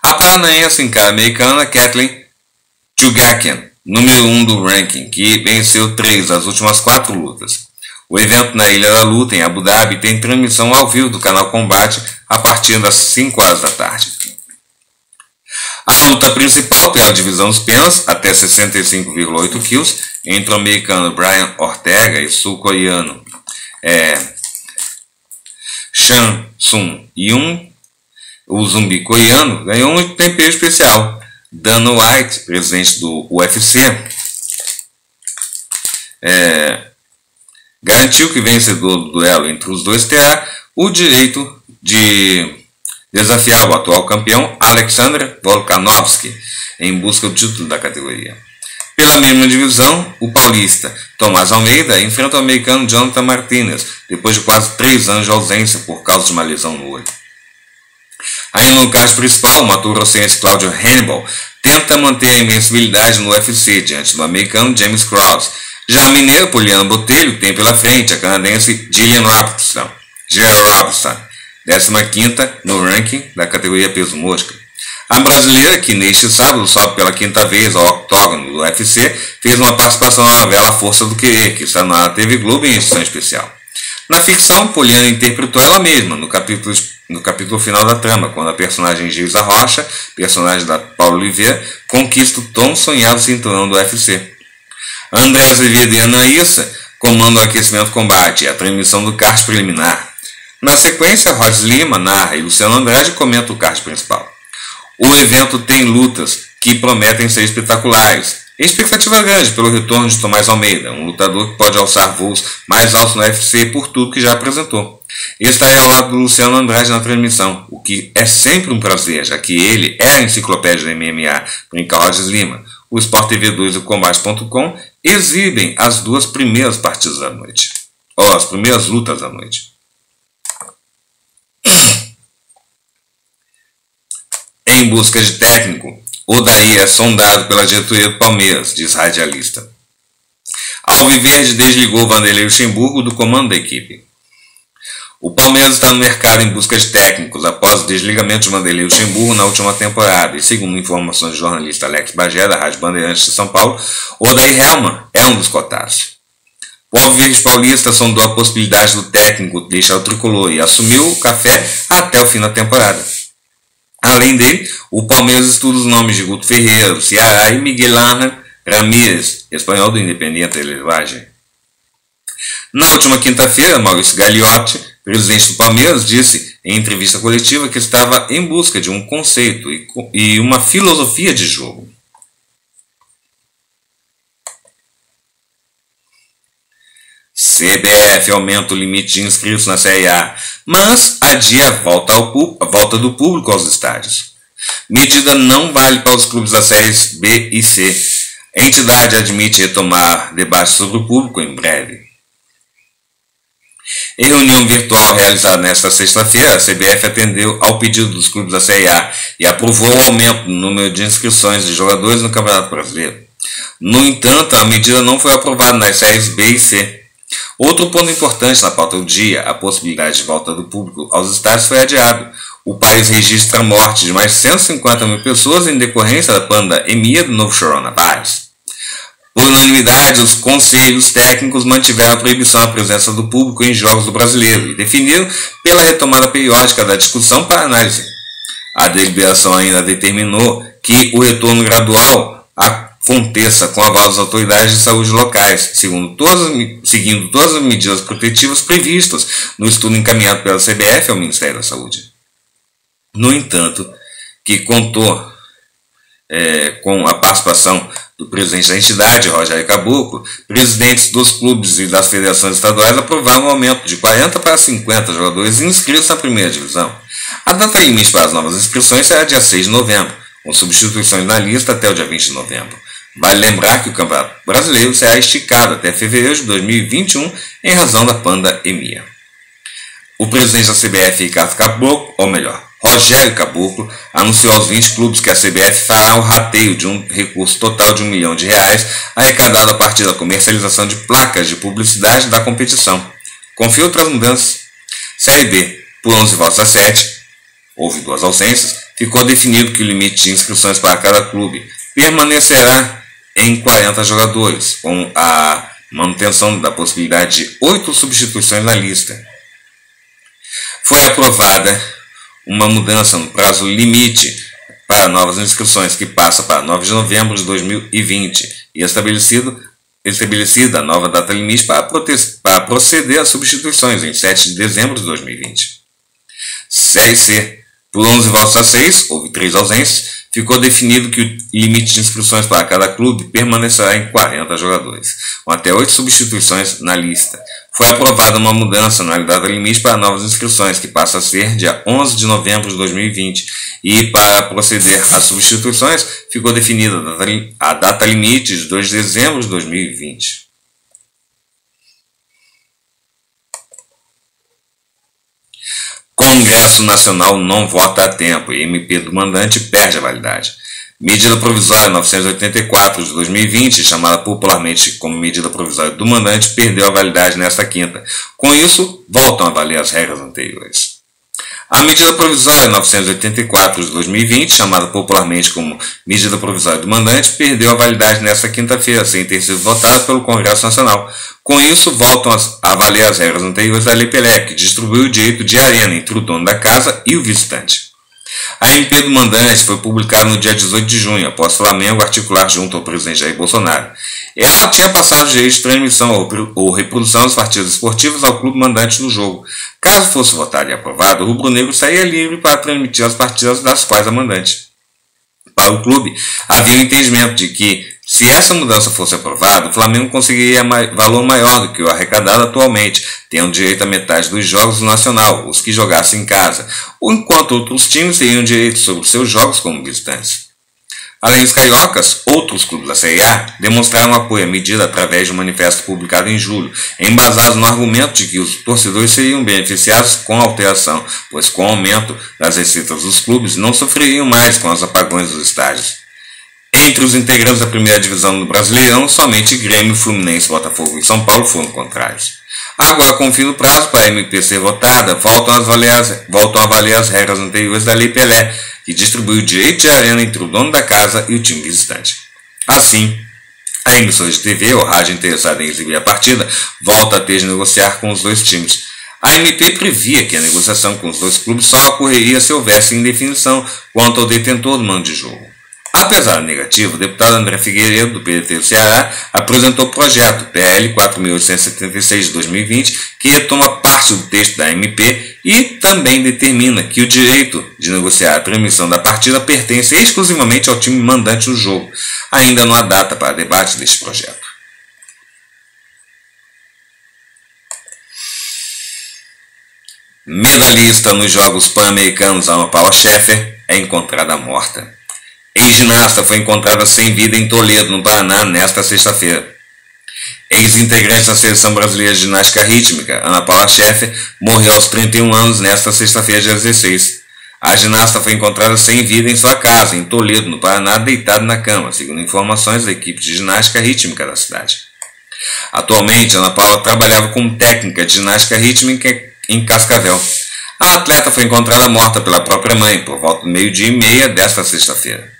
A paranaense encara a americana Kathleen Chugakian, número 1 um do ranking, que venceu três das últimas quatro lutas. O evento na Ilha da Luta, em Abu Dhabi, tem transmissão ao vivo do canal Combate a partir das 5 horas da tarde. A luta principal pela divisão dos penas, até 65,8 kg, entre o americano Brian Ortega e sul-coreano é, Shan Sung Yoon o zumbi coreano ganhou um tempero especial. Dana White, presidente do UFC, é, garantiu que vencedor do duelo entre os dois terá o direito de desafiar o atual campeão Alexander Volkanovski em busca do título da categoria. Pela mesma divisão, o paulista Tomás Almeida enfrenta o americano Jonathan Martinez, depois de quase três anos de ausência por causa de uma lesão no olho. Ainda no caso principal, o maturossense Claudio Hannibal tenta manter a invencibilidade no UFC diante do americano James Krause. Já a mineira Poliana Botelho tem pela frente a canadense Gillian Robinson, Gillian Robinson 15 no ranking da categoria peso mosca. A brasileira, que neste sábado sobe pela quinta vez ao octógono do UFC, fez uma participação na novela Força do Querer, que está na TV Globo em edição especial. Na ficção, Poliana interpretou ela mesma no capítulo no capítulo final da trama, quando a personagem Gilza Rocha, personagem da Paulo Oliveira, conquista o tão sonhado cinturão do UFC. André Azevedo e Anaíssa comandam o aquecimento combate e a transmissão do card preliminar. Na sequência, Rods Lima narra e Luciano Andrade comenta o card principal. O evento tem lutas que prometem ser espetaculares, Expectativa grande pelo retorno de Tomás Almeida, um lutador que pode alçar voos mais altos no UFC por tudo que já apresentou. E estarei ao lado do Luciano Andrade na transmissão, o que é sempre um prazer, já que ele é a enciclopédia do MMA, brinca Rogers Lima. O Sport TV 2 e o Combate.com exibem as duas primeiras partidas da noite, ou as primeiras lutas da noite. Em busca de técnico, Odaí é sondado pela do Palmeiras, diz radialista. Alviverde desligou Vanderlei Luxemburgo do comando da equipe. O Palmeiras está no mercado em busca de técnicos após o desligamento de Vanderlei Luxemburgo na última temporada e, segundo informações do jornalista Alex Bagé, da Rádio Bandeirantes de São Paulo, Odaí Helman é um dos cotados. O Alviverde Paulista sondou a possibilidade do técnico deixar o tricolor e assumiu o café até o fim da temporada. Além dele, o Palmeiras estuda os nomes de Guto Ferreira, do Ceará e Miguel Ramírez, espanhol do Independiente del Valle. Na última quinta-feira, Maurício Gagliotti, presidente do Palmeiras, disse em entrevista coletiva que estava em busca de um conceito e uma filosofia de jogo. CBF aumenta o limite de inscritos na Série A, mas adia a volta, ao, a volta do público aos estádios. Medida não vale para os clubes das séries B e C. A entidade admite retomar debate sobre o público em breve. Em reunião virtual realizada nesta sexta-feira, a CBF atendeu ao pedido dos clubes da Série A e aprovou o aumento no número de inscrições de jogadores no Campeonato Brasileiro. No entanto, a medida não foi aprovada nas séries B e C. Outro ponto importante na pauta do dia, a possibilidade de volta do público aos estádios foi adiado. O país registra a morte de mais 150 mil pessoas em decorrência da pandemia do novo coronavírus. Por unanimidade, os conselhos técnicos mantiveram a proibição da presença do público em jogos do brasileiro e definiram pela retomada periódica da discussão para análise. A deliberação ainda determinou que o retorno gradual aconteça com aval das autoridades de saúde locais, segundo todas, seguindo todas as medidas protetivas previstas no estudo encaminhado pela CBF ao Ministério da Saúde. No entanto, que contou é, com a participação do presidente da entidade, Rogério Caboclo, presidentes dos clubes e das federações estaduais aprovaram um aumento de 40 para 50 jogadores inscritos na primeira divisão. A data limite para as novas inscrições será dia 6 de novembro, com substituições na lista até o dia 20 de novembro. Vale lembrar que o Campeonato Brasileiro será esticado até fevereiro de 2021 em razão da pandemia. O presidente da CBF, Ricardo Caboclo, ou melhor, Rogério Caboclo anunciou aos 20 clubes que a CBF fará o rateio de um recurso total de um milhão de reais arrecadado a partir da comercialização de placas de publicidade da competição. Confia outras mudanças. Série B, por 11 votos a 7, houve duas ausências, ficou definido que o limite de inscrições para cada clube permanecerá em 40 jogadores, com a manutenção da possibilidade de 8 substituições na lista. Foi aprovada uma mudança no prazo limite para novas inscrições, que passa para 9 de novembro de 2020, e estabelecido, estabelecida a nova data limite para, para proceder às substituições em 7 de dezembro de 2020. Série C. Por 11 votos a 6, houve 3 ausências, ficou definido que o limite de inscrições para cada clube permanecerá em 40 jogadores, com até 8 substituições na lista. Foi aprovada uma mudança na data limite para novas inscrições, que passa a ser dia 11 de novembro de 2020, e para proceder às substituições ficou definida a data limite de 2 de dezembro de 2020. Congresso Nacional não vota a tempo e MP do mandante perde a validade. Medida provisória 984 de 2020, chamada popularmente como medida provisória do mandante, perdeu a validade nesta quinta. Com isso, voltam a valer as regras anteriores. A medida provisória 984 de 2020, chamada popularmente como medida provisória do mandante, perdeu a validade nesta quinta-feira, sem ter sido votada pelo Congresso Nacional. Com isso, voltam a valer as regras anteriores da Lei Pelé, que distribuiu o direito de arena entre o dono da casa e o visitante. A MP do mandante foi publicada no dia 18 de junho, após Flamengo articular junto ao presidente Jair Bolsonaro. Ela tinha passado o direito de transmissão ou reprodução dos partidos esportivos ao clube mandante no jogo. Caso fosse votado e aprovado, o rubro-negro sairia livre para transmitir as partidas das quais a mandante. Para o clube, havia o entendimento de que, se essa mudança fosse aprovada, o Flamengo conseguiria valor maior do que o arrecadado atualmente, tendo direito a metade dos jogos do Nacional, os que jogassem em casa, enquanto outros times teriam direito sobre seus jogos como visitantes. Além dos cariocas, outros clubes da Série A demonstraram apoio à medida através de um manifesto publicado em julho, embasado no argumento de que os torcedores seriam beneficiados com a alteração, pois com o aumento das receitas dos clubes não sofreriam mais com os apagões dos estádios. Entre os integrantes da primeira divisão do Brasileirão, somente Grêmio, Fluminense, Botafogo e São Paulo foram contrários. Agora, com o fim do prazo para a MP ser votada, voltam a, avaliar, as regras anteriores da Lei Pelé, que distribui o direito de arena entre o dono da casa e o time visitante. Assim, a emissora de TV ou rádio interessada em exibir a partida volta a ter de negociar com os dois times. A MP previa que a negociação com os dois clubes só ocorreria se houvesse indefinição quanto ao detentor do mando de jogo. Apesar do negativo, o deputado André Figueiredo, do PDT do Ceará, apresentou o projeto PL 4.876 de 2020, que retoma parte do texto da MP e também determina que o direito de negociar a transmissão da partida pertence exclusivamente ao time mandante do jogo. Ainda não há data para debate deste projeto. Medalhista nos Jogos Pan-Americanos, Alma Paula Schaeffer, é encontrada morta. Ex-ginasta foi encontrada sem vida em Toledo, no Paraná, nesta sexta-feira. Ex-integrante da Seleção Brasileira de Ginástica Rítmica, Ana Paula Scheffer, morreu aos 31 anos nesta sexta-feira, dia 16. A ginasta foi encontrada sem vida em sua casa, em Toledo, no Paraná, deitada na cama, segundo informações da equipe de ginástica rítmica da cidade. Atualmente, Ana Paula trabalhava como técnica de ginástica rítmica em Cascavel. A atleta foi encontrada morta pela própria mãe por volta do meio-dia e meia desta sexta-feira.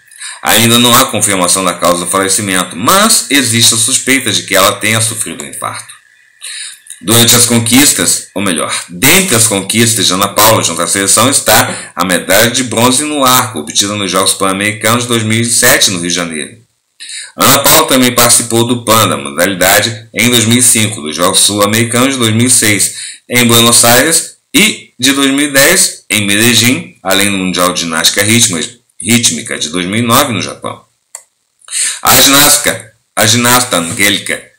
Ainda não há confirmação da causa do falecimento, mas existe a suspeita de que ela tenha sofrido um infarto. Durante as conquistas, ou melhor, dentre as conquistas de Ana Paula junto à seleção está a medalha de bronze no arco, obtida nos Jogos Pan-Americanos de 2007 no Rio de Janeiro. Ana Paula também participou do PAN, da modalidade, em 2005, dos Jogos Sul-Americanos de 2006, em Buenos Aires e de 2010 em Medellín, além do Mundial de Ginástica Rítmica rítmica de 2009 no Japão. A ginástica, a ginasta Angélica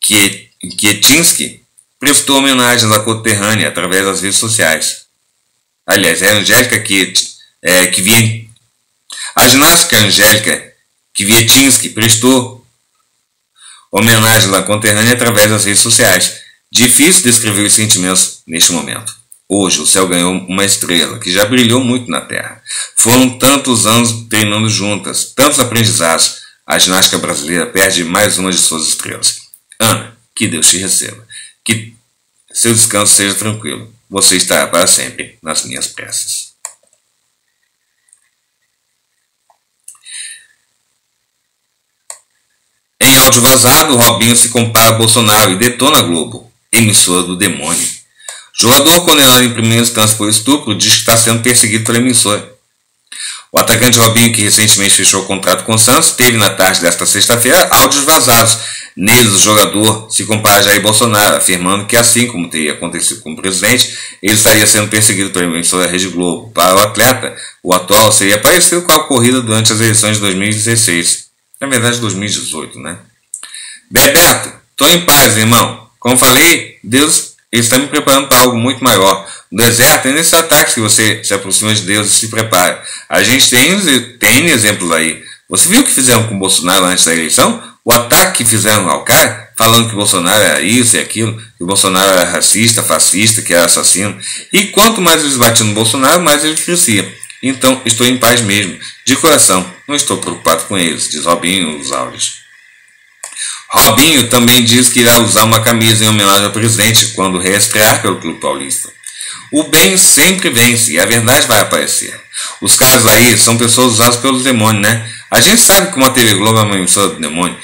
Kietinsky prestou homenagens à conterrânea através das redes sociais. Aliás, é a Angélica Kiet, é, a ginástica Angélica Kwieciński prestou homenagem à conterrânea através das redes sociais. Difícil descrever os sentimentos neste momento. Hoje o céu ganhou uma estrela que já brilhou muito na Terra. Foram tantos anos treinando juntas, tantos aprendizados. A ginástica brasileira perde mais uma de suas estrelas. Ana, que Deus te receba. Que seu descanso seja tranquilo. Você estará para sempre nas minhas preces. Em áudio vazado, Robinho se compara a Bolsonaro e detona a Globo, emissora do demônio. Jogador condenado em primeira instância por estupro diz que está sendo perseguido pela emissora. O atacante Robinho, que recentemente fechou o contrato com o Santos, teve na tarde desta sexta-feira áudios vazados. Neles, o jogador se compara a Jair Bolsonaro, afirmando que, assim como teria acontecido com o presidente, ele estaria sendo perseguido pela emissora Rede Globo. Para o atleta, o atual seria parecido com a ocorrida durante as eleições de 2016. Na verdade, 2018, né? Bebeto, tô em paz, irmão. Como falei, Deus ele está me preparando para algo muito maior. No deserto é nesses ataques que você se aproxima de Deus e se prepara. A gente tem, tem exemplos aí. Você viu o que fizeram com o Bolsonaro antes da eleição? O ataque que fizeram ao cara, falando que o Bolsonaro era isso e aquilo, que o Bolsonaro era racista, fascista, que era assassino. E quanto mais eles batiam no Bolsonaro, mais ele crescia. Então, estou em paz mesmo, de coração. Não estou preocupado com eles, diz Robinho nos áudios. Robinho também diz que irá usar uma camisa em homenagem ao presidente quando reestrear pelo Clube Paulista. O bem sempre vence e a verdade vai aparecer. Os caras aí são pessoas usadas pelos demônios, né? A gente sabe que uma TV Globo é uma emissora do demônio.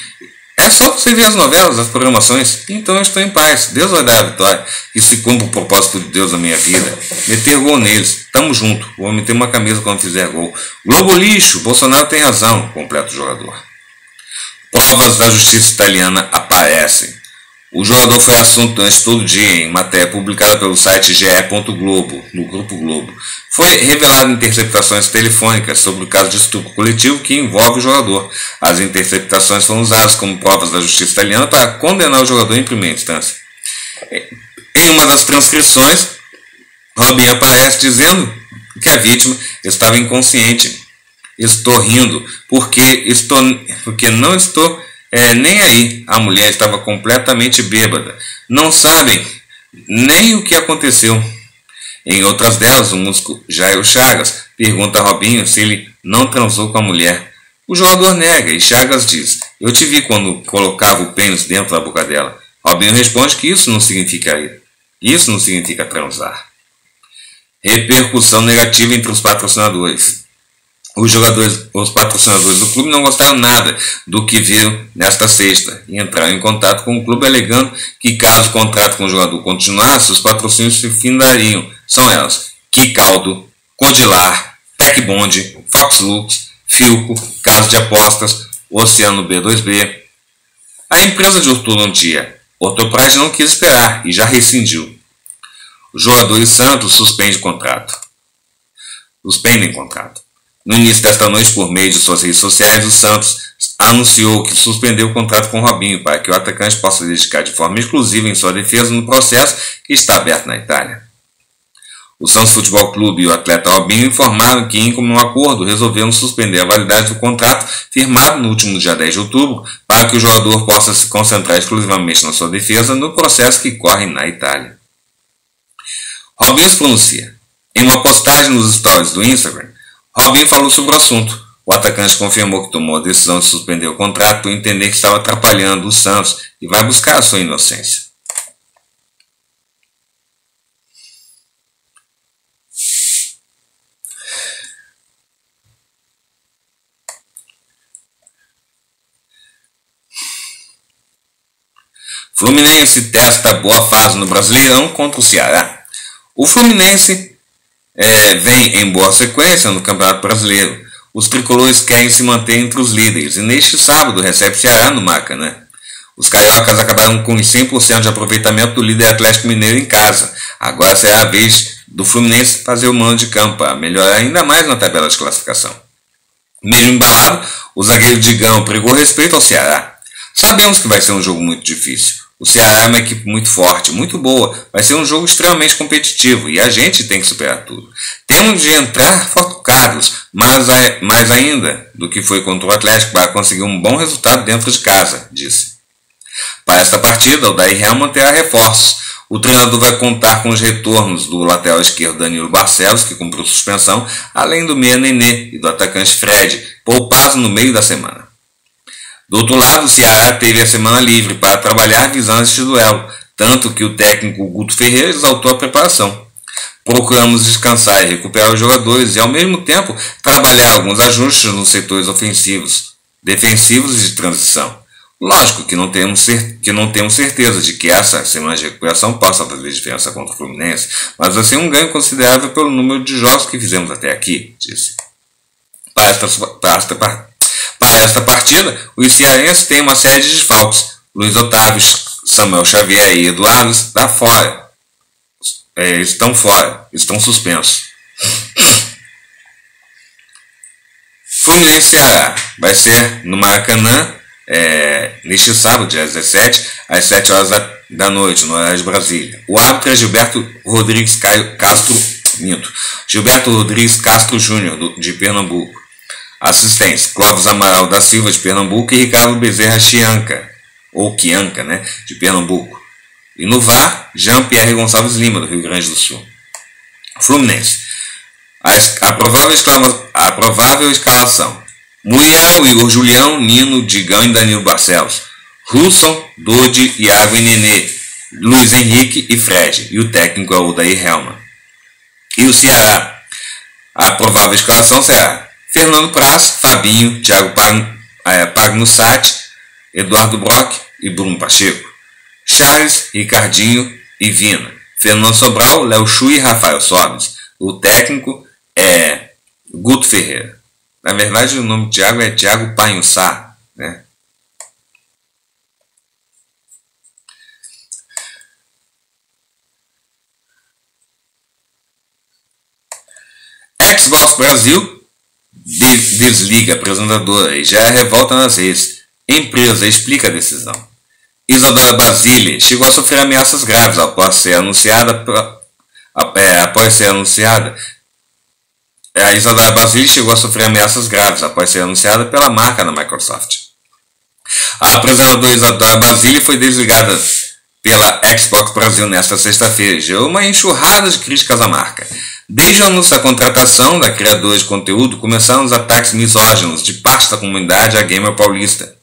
É só você ver as novelas, as programações. Então eu estou em paz. Deus vai dar a vitória. E se cumpre o propósito de Deus na minha vida. Meter gol neles. Tamo junto. Vou meter uma camisa quando fizer gol. Globo lixo. Bolsonaro tem razão. Completa o jogador. Provas da justiça italiana aparecem. O jogador foi assunto antes todo dia em matéria publicada pelo site ge.globo, no Grupo Globo. Foi revelado interceptações telefônicas sobre o caso de estupro coletivo que envolve o jogador. As interceptações foram usadas como provas da justiça italiana para condenar o jogador em primeira instância. Em uma das transcrições, Robin aparece dizendo que a vítima estava inconsciente estou rindo porque estou porque não estou é, nem aí. A mulher estava completamente bêbada. Não sabem nem o que aconteceu. Em outras delas, o músico Jairo Chagas pergunta a Robinho se ele não transou com a mulher. O jogador nega e Chagas diz: Eu te vi quando colocava o pênis dentro da boca dela. Robinho responde que isso não significa isso não significa transar. Repercussão negativa entre os patrocinadores os jogadores, os patrocinadores do clube não gostaram nada do que viram nesta sexta e entraram em contato com o clube alegando que caso o contrato com o jogador continuasse, os patrocínios se findariam. São elas: Kicaldo, Codilar, Tecbond, Foxlux, Filco, Casa de Apostas, Oceano B2B. A empresa de ortodontia Ortopride não quis esperar e já rescindiu. Os jogadores Santos suspendem contrato. Suspendem contrato. No início desta noite, por meio de suas redes sociais, o Santos anunciou que suspendeu o contrato com Robinho para que o atacante possa dedicar de forma exclusiva em sua defesa no processo que está aberto na Itália. O Santos Futebol Clube e o atleta Robinho informaram que, em comum acordo, resolveram suspender a validade do contrato firmado no último dia 10 de outubro para que o jogador possa se concentrar exclusivamente na sua defesa no processo que corre na Itália. Robinho se pronuncia. Em uma postagem nos stories do Instagram, Robinho falou sobre o assunto. O atacante confirmou que tomou a decisão de suspender o contrato por entender que estava atrapalhando o Santos e vai buscar a sua inocência. Fluminense testa boa fase no Brasileirão contra o Ceará. O Fluminense é, vem em boa sequência no Campeonato Brasileiro. Os tricolores querem se manter entre os líderes e neste sábado recebe o Ceará no Maracanã. Os cariocas acabaram com 100% de aproveitamento do líder Atlético Mineiro em casa. Agora será a vez do Fluminense fazer o mano de campo, a melhorar ainda mais na tabela de classificação. Mesmo embalado, o zagueiro Digão pregou respeito ao Ceará. Sabemos que vai ser um jogo muito difícil. O Ceará é uma equipe muito forte, muito boa. Vai ser um jogo extremamente competitivo e a gente tem que superar tudo. Temos de entrar focados, mais, mais ainda do que foi contra o Atlético, para conseguir um bom resultado dentro de casa, disse. Para esta partida, o Daí Helman terá reforços. O treinador vai contar com os retornos do lateral esquerdo Danilo Barcelos, que cumpriu suspensão, além do meia Nenê e do atacante Fred, poupados no meio da semana. Do outro lado, o Ceará teve a semana livre para trabalhar visando este duelo, tanto que o técnico Guto Ferreira exaltou a preparação. Procuramos descansar e recuperar os jogadores e, ao mesmo tempo, trabalhar alguns ajustes nos setores ofensivos, defensivos e de transição. Lógico que não, temos que não temos certeza de que essa semana de recuperação possa fazer diferença contra o Fluminense, mas ser um ganho considerável pelo número de jogos que fizemos até aqui, disse. Para esta, para esta partida, os cearenses têm uma série de desfalques. Luiz Otávio, Samuel Xavier e Eduardo estão fora. É, estão fora, estão suspensos. Fluminense Ceará vai ser no Maracanã é, neste sábado, dia 17, às 7 horas da, da noite, no horário de Brasília. O árbitro é Gilberto Rodrigues Castro Minto. Gilberto Rodrigues Castro Júnior, de Pernambuco. Assistentes: Clóvis Amaral da Silva, de Pernambuco, e Ricardo Bezerra Chianca, ou Quianca, né, de Pernambuco. E no VAR, Jean-Pierre Gonçalves Lima, do Rio Grande do Sul. Fluminense. A, a, provável, a provável escalação. Muriel, Igor Julião, Nino, Digão e Danilo Barcelos. Russon, Dodi, Iago e Nenê. Luiz Henrique e Fred. E o técnico é o Daí Helman. E o Ceará. A provável escalação será Fernando Praz, Fabinho, Thiago Pagnussati, é, Eduardo Brock e Bruno Pacheco. Charles, Ricardinho e Vina. Fernando Sobral, Léo Chu e Rafael Sobes. O técnico é Guto Ferreira. Na verdade, o nome do Thiago é Thiago Panhussá, né? Xbox Brasil desliga apresentadora e já é revolta nas redes. Empresa explica a decisão. Isadora Basile chegou a sofrer ameaças graves após ser anunciada é, após ser anunciada. É, a Isadora Basile chegou a sofrer ameaças graves após ser anunciada pela marca na Microsoft. A apresentadora Isadora Basile foi desligada pela Xbox Brasil nesta sexta-feira. Gerou uma enxurrada de críticas à marca. Desde o anúncio da contratação da criadora de conteúdo, começaram os ataques misóginos de parte da comunidade gamer paulista.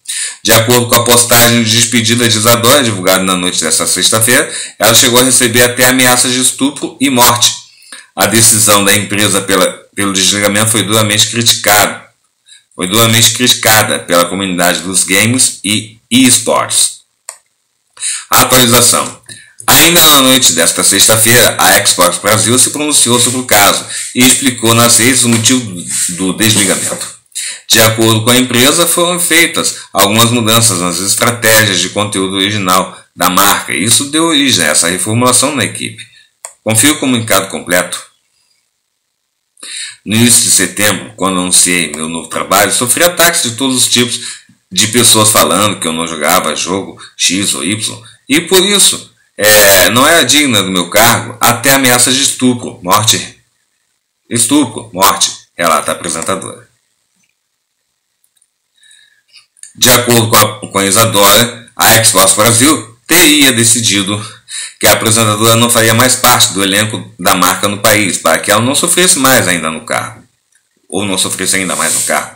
De acordo com a postagem de despedida de Isadora, divulgada na noite desta sexta-feira, ela chegou a receber até ameaças de estupro e morte. A decisão da empresa pela, pelo desligamento foi duramente criticada. Foi duramente criticada pela comunidade dos games e esports. Atualização. Ainda na noite desta sexta-feira, a Xbox Brasil se pronunciou sobre o caso e explicou nas redes o motivo do desligamento. De acordo com a empresa, foram feitas algumas mudanças nas estratégias de conteúdo original da marca e isso deu origem a essa reformulação na equipe. Confio o comunicado completo. No início de setembro, quando anunciei meu novo trabalho, sofri ataques de todos os tipos de pessoas falando que eu não jogava jogo X ou Y e por isso é, não era digna do meu cargo até ameaças de estupro, morte. Estupro, morte, relata a apresentadora. De acordo com a, com a Isadora, a Xbox Brasil teria decidido que a apresentadora não faria mais parte do elenco da marca no país, para que ela não sofresse mais ainda no cargo, ou não sofresse ainda mais no cargo.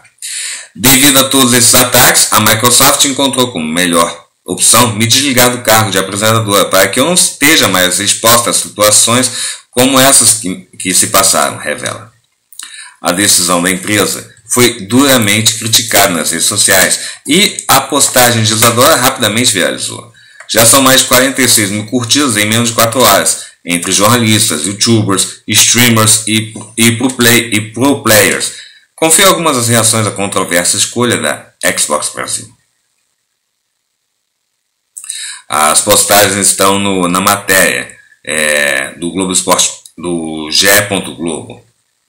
Devido a todos esses ataques, a Microsoft encontrou como melhor opção me desligar do cargo de apresentadora para que eu não esteja mais exposta a situações como essas que, que se passaram, revela. A decisão da empresa foi duramente criticada nas redes sociais e a postagem de Isadora rapidamente viralizou. Já são mais de 46 mil curtidas em menos de 4 horas, entre jornalistas, youtubers, streamers e, e, pro, play, e pro players. Confira algumas das reações à controversa escolha da Xbox Brasil. As postagens estão no, na matéria é, do Globo Esporte, do GE. Globo,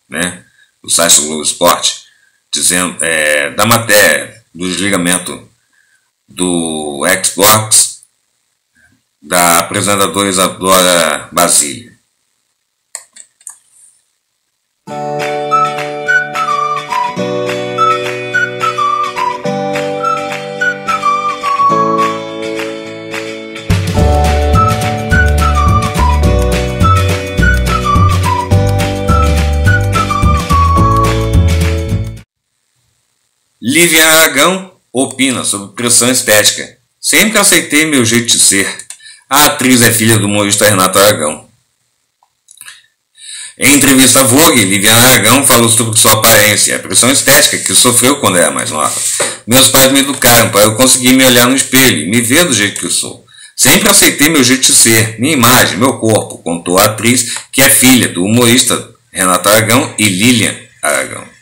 né, do site do Globo Esporte, dizendo é, da matéria do desligamento do Xbox da apresentadora Isadora Basílio. Lívia Aragão opina sobre pressão estética. Sempre aceitei meu jeito de ser. A atriz é filha do humorista Renato Aragão. Em entrevista à Vogue, Viviana Aragão falou sobre sua aparência e a pressão estética que sofreu quando era mais nova. Meus pais me educaram para eu conseguir me olhar no espelho e me ver do jeito que eu sou. Sempre aceitei meu jeito de ser, minha imagem, meu corpo, contou a atriz que é filha do humorista Renato Aragão e Lilian Aragão.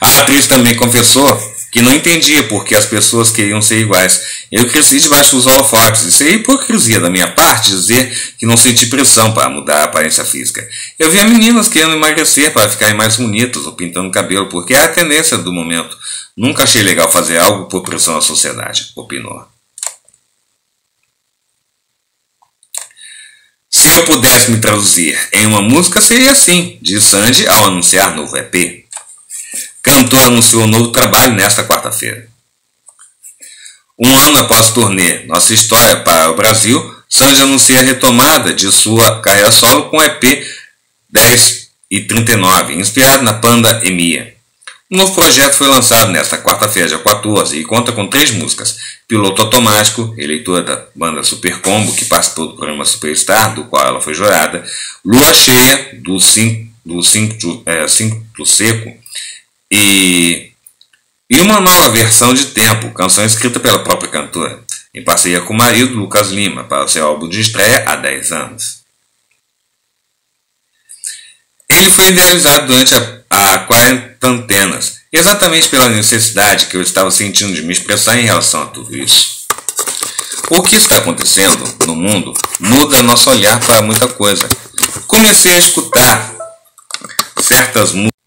A atriz também confessou que não entendia por que as pessoas queriam ser iguais. Eu cresci debaixo dos holofotes. Isso é hipocrisia da minha parte dizer que não senti pressão para mudar a aparência física. Eu via meninas querendo emagrecer para ficarem mais bonitas ou pintando cabelo, porque é a tendência do momento. Nunca achei legal fazer algo por pressão da sociedade, opinou. Se eu pudesse me traduzir em uma música, seria assim, diz Sandy ao anunciar novo EP cantor anunciou um novo trabalho nesta quarta-feira. Um ano após o turnê Nossa História para o Brasil, Sanji anuncia a retomada de sua carreira solo com o EP 10 e 39, inspirado na Panda Emia. O novo projeto foi lançado nesta quarta-feira, dia 14, e conta com três músicas: Piloto Automático, eleitora da banda Super Combo, que participou do programa Superstar, do qual ela foi jurada, Lua Cheia, do Cinto, do Cinto, é, Seco, e, e uma nova versão de Tempo, canção escrita pela própria cantora, em parceria com o marido Lucas Lima, para seu álbum de estreia há 10 anos. Ele foi idealizado durante a, a exatamente pela necessidade que eu estava sentindo de me expressar em relação a tudo isso. O que está acontecendo no mundo muda nosso olhar para muita coisa. Comecei a escutar certas músicas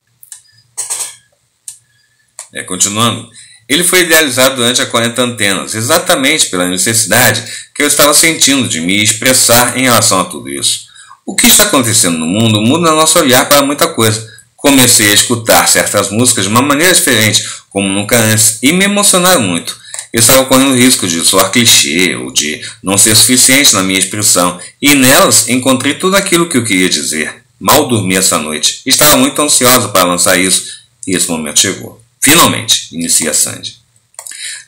é, continuando, ele foi idealizado durante a 40 antenas, exatamente pela necessidade que eu estava sentindo de me expressar em relação a tudo isso. O que está acontecendo no mundo muda nosso olhar para muita coisa. Comecei a escutar certas músicas de uma maneira diferente, como nunca antes, e me emocionaram muito. Eu estava correndo o risco de soar clichê ou de não ser suficiente na minha expressão, e nelas encontrei tudo aquilo que eu queria dizer. Mal dormi essa noite. Estava muito ansiosa para lançar isso, e esse momento chegou. Finalmente, inicia Sandy.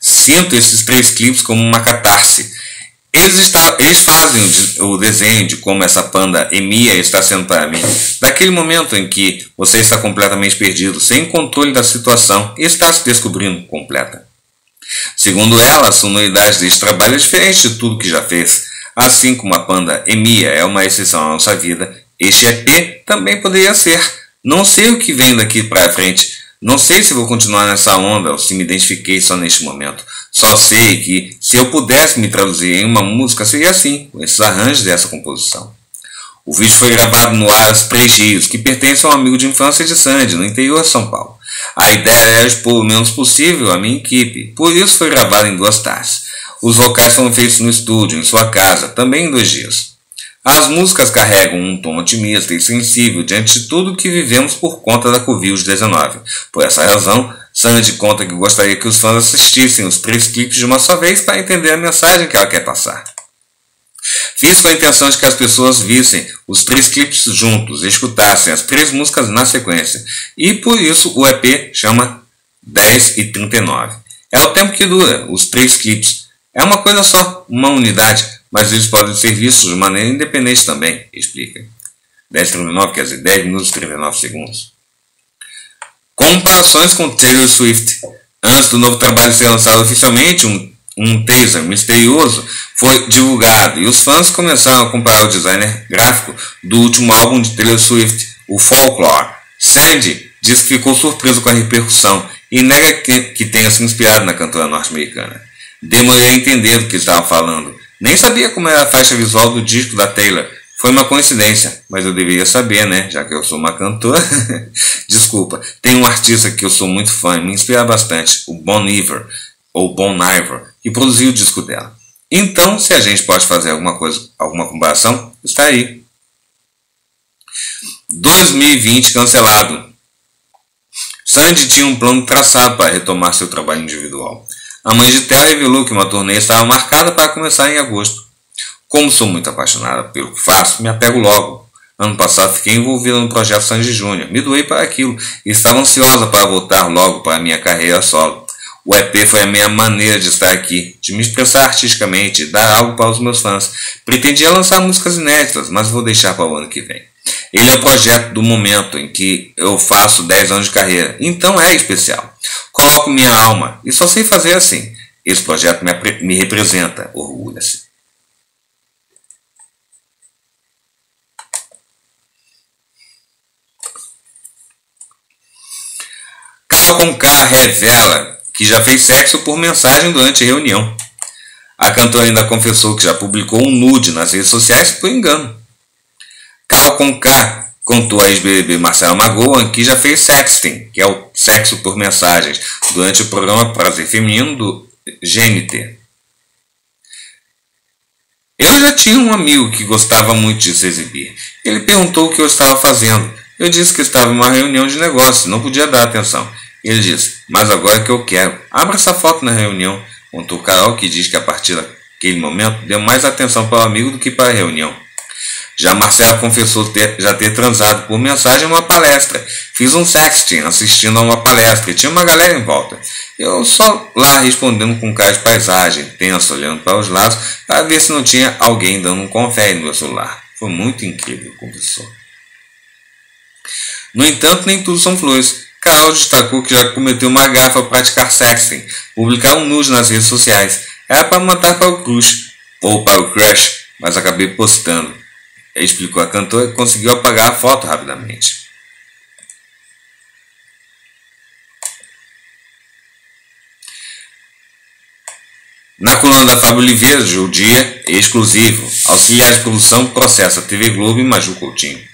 Sinto esses três clipes como uma catarse. Eles, está, eles fazem o, o desenho de como essa panda Emia está sendo para mim. Daquele momento em que você está completamente perdido, sem controle da situação e está se descobrindo completa. Segundo ela, a sonoridade deste trabalho é diferente de tudo que já fez. Assim como a panda Emia é uma exceção à nossa vida, este EP também poderia ser. Não sei o que vem daqui para frente, não sei se vou continuar nessa onda ou se me identifiquei só neste momento. Só sei que, se eu pudesse me traduzir em uma música, seria assim, com esses arranjos dessa composição. O vídeo foi gravado no Aras Três Rios, que pertence a um amigo de infância de Sandy, no interior de São Paulo. A ideia era expor o menos possível a minha equipe, por isso foi gravado em duas tardes. Os vocais foram feitos no estúdio, em sua casa, também em dois dias. As músicas carregam um tom otimista e sensível diante de tudo que vivemos por conta da Covid-19. Por essa razão, Sandy conta que gostaria que os fãs assistissem os três clipes de uma só vez para entender a mensagem que ela quer passar. Fiz com a intenção de que as pessoas vissem os três clipes juntos, escutassem as três músicas na sequência, e por isso o EP chama 10 e 39. É o tempo que dura, os três clipes. É uma coisa só, uma unidade, mas eles podem ser vistos de maneira independente também, explica. 10 e 39 quer dizer 10 minutos e 39 segundos. Comparações com Taylor Swift. Antes do novo trabalho ser lançado oficialmente, um, um teaser misterioso foi divulgado e os fãs começaram a comparar o designer gráfico do último álbum de Taylor Swift, o Folklore. Sandy diz que ficou surpreso com a repercussão e nega que, que tenha se inspirado na cantora norte-americana. Demorei a entender do que estava falando. Nem sabia como era a faixa visual do disco da Taylor, foi uma coincidência, mas eu deveria saber, né? Já que eu sou uma cantora. Desculpa. Tem um artista que eu sou muito fã e me inspira bastante, o Bon Iver, ou Bon Iver, que produziu o disco dela. Então, se a gente pode fazer alguma coisa, alguma comparação, está aí. 2020 cancelado. Sandy tinha um plano traçado para retomar seu trabalho individual. A mãe de Theo revelou que uma turnê estava marcada para começar em agosto. Como sou muito apaixonada pelo que faço, me apego logo. Ano passado fiquei envolvida no projeto Sanji Júnior, me doei para aquilo e estava ansiosa para voltar logo para a minha carreira solo. O EP foi a minha maneira de estar aqui, de me expressar artisticamente, dar algo para os meus fãs. Pretendia lançar músicas inéditas, mas vou deixar para o ano que vem. Ele é o projeto do momento em que eu faço 10 anos de carreira, então é especial. Coloco minha alma e só sei fazer assim. Esse projeto me, me representa, orgulha-se. Carol Conká revela que já fez sexo por mensagem durante a reunião. A cantora ainda confessou que já publicou um nude nas redes sociais por engano. Carol Conká contou a ex-BBB Marcela Magoa que já fez sexting, que é o sexo por mensagens, durante o programa Prazer Feminino do GNT. Eu já tinha um amigo que gostava muito de se exibir. Ele perguntou o que eu estava fazendo. Eu disse que estava em uma reunião de negócios, não podia dar atenção. Ele diz, mas agora é que eu quero. Abra essa foto na reunião. Contou Carol, que diz que a partir daquele momento deu mais atenção para o amigo do que para a reunião. Já Marcela confessou ter, já ter transado por mensagem em uma palestra. Fiz um sexting assistindo a uma palestra e tinha uma galera em volta. Eu só lá respondendo com cara de paisagem, tenso, olhando para os lados, para ver se não tinha alguém dando um confere no meu celular. Foi muito incrível, confessou. No entanto, nem tudo são flores. Carol destacou que já cometeu uma gafa ao praticar sexting, publicar um nude nas redes sociais. Era para matar para o crush, ou para o crush, mas acabei postando. Explicou a cantora conseguiu apagar a foto rapidamente. Na coluna da Fábio Oliveira, O Dia, exclusivo, auxiliar de produção processa TV Globo e Maju Coutinho.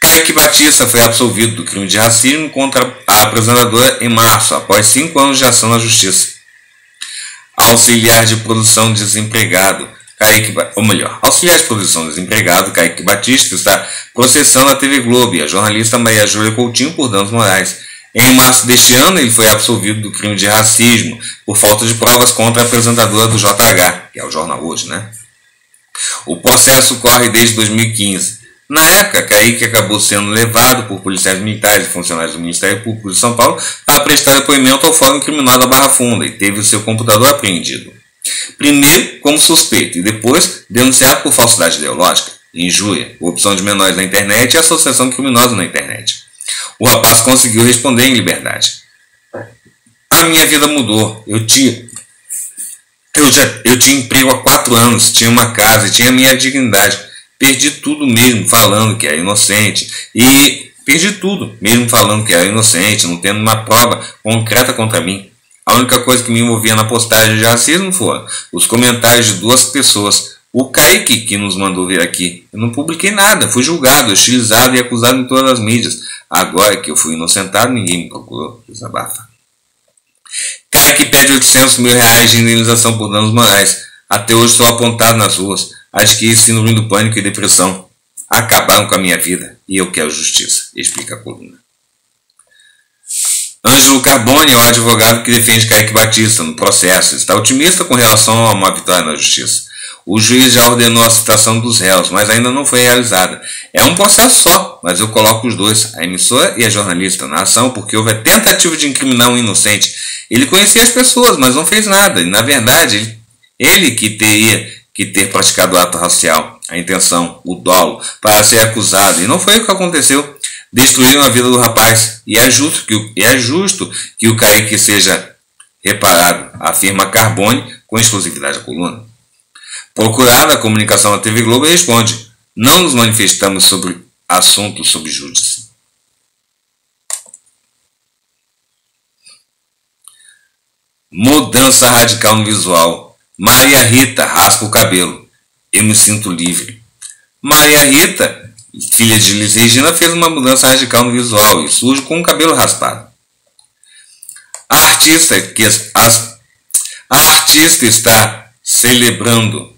Kaique Batista foi absolvido do crime de racismo contra a apresentadora em março, após cinco anos de ação na justiça. Auxiliar de produção desempregado, Kaique, ou melhor, auxiliar de produção desempregado, Kaique Batista, está processando a TV Globo e a jornalista Maria Júlia Coutinho por danos morais. Em março deste ano, ele foi absolvido do crime de racismo por falta de provas contra a apresentadora do JH, que é o jornal hoje, né? O processo corre desde 2015. Na época, Kaique acabou sendo levado por policiais militares e funcionários do Ministério Público de São Paulo para prestar depoimento ao Fórum Criminal da Barra Funda e teve o seu computador apreendido. Primeiro como suspeito e depois denunciado por falsidade ideológica, injúria, corrupção de menores na internet e associação criminosa na internet. O rapaz conseguiu responder em liberdade. A minha vida mudou. Eu tinha, eu, já, eu tinha emprego há quatro anos, tinha uma casa tinha minha dignidade. Perdi tudo mesmo falando que era inocente. E perdi tudo mesmo falando que era inocente, não tendo uma prova concreta contra mim. A única coisa que me envolvia na postagem de racismo foram os comentários de duas pessoas. O Kaique, que nos mandou vir aqui. Eu não publiquei nada, fui julgado, hostilizado e acusado em todas as mídias. Agora que eu fui inocentado, ninguém me procurou. Desabafa. Kaique pede 800 mil reais de indenização por danos morais. Até hoje estou apontado nas ruas. Adquiri síndrome do pânico e depressão. Acabaram com a minha vida e eu quero justiça, explica a coluna. Ângelo Carbone é o advogado que defende Kaique Batista no processo. Está otimista com relação a uma vitória na justiça. O juiz já ordenou a citação dos réus, mas ainda não foi realizada. É um processo só, mas eu coloco os dois, a emissora e a jornalista, na ação, porque houve a tentativa de incriminar um inocente. Ele conhecia as pessoas, mas não fez nada. E, na verdade, ele que teria que ter praticado o ato racial, a intenção, o dolo, para ser acusado. E não foi o que aconteceu. Destruíram a vida do rapaz. E é justo que o, é justo que o Kaique seja reparado, afirma Carbone com exclusividade à coluna. Procurada a comunicação da TV Globo responde: Não nos manifestamos sobre assuntos sob júdice. Mudança radical no visual. Maria Rita raspa o cabelo. Eu me sinto livre. Maria Rita, filha de Liz Regina, fez uma mudança radical no visual e surge com o cabelo raspado. A artista, que as, a artista está celebrando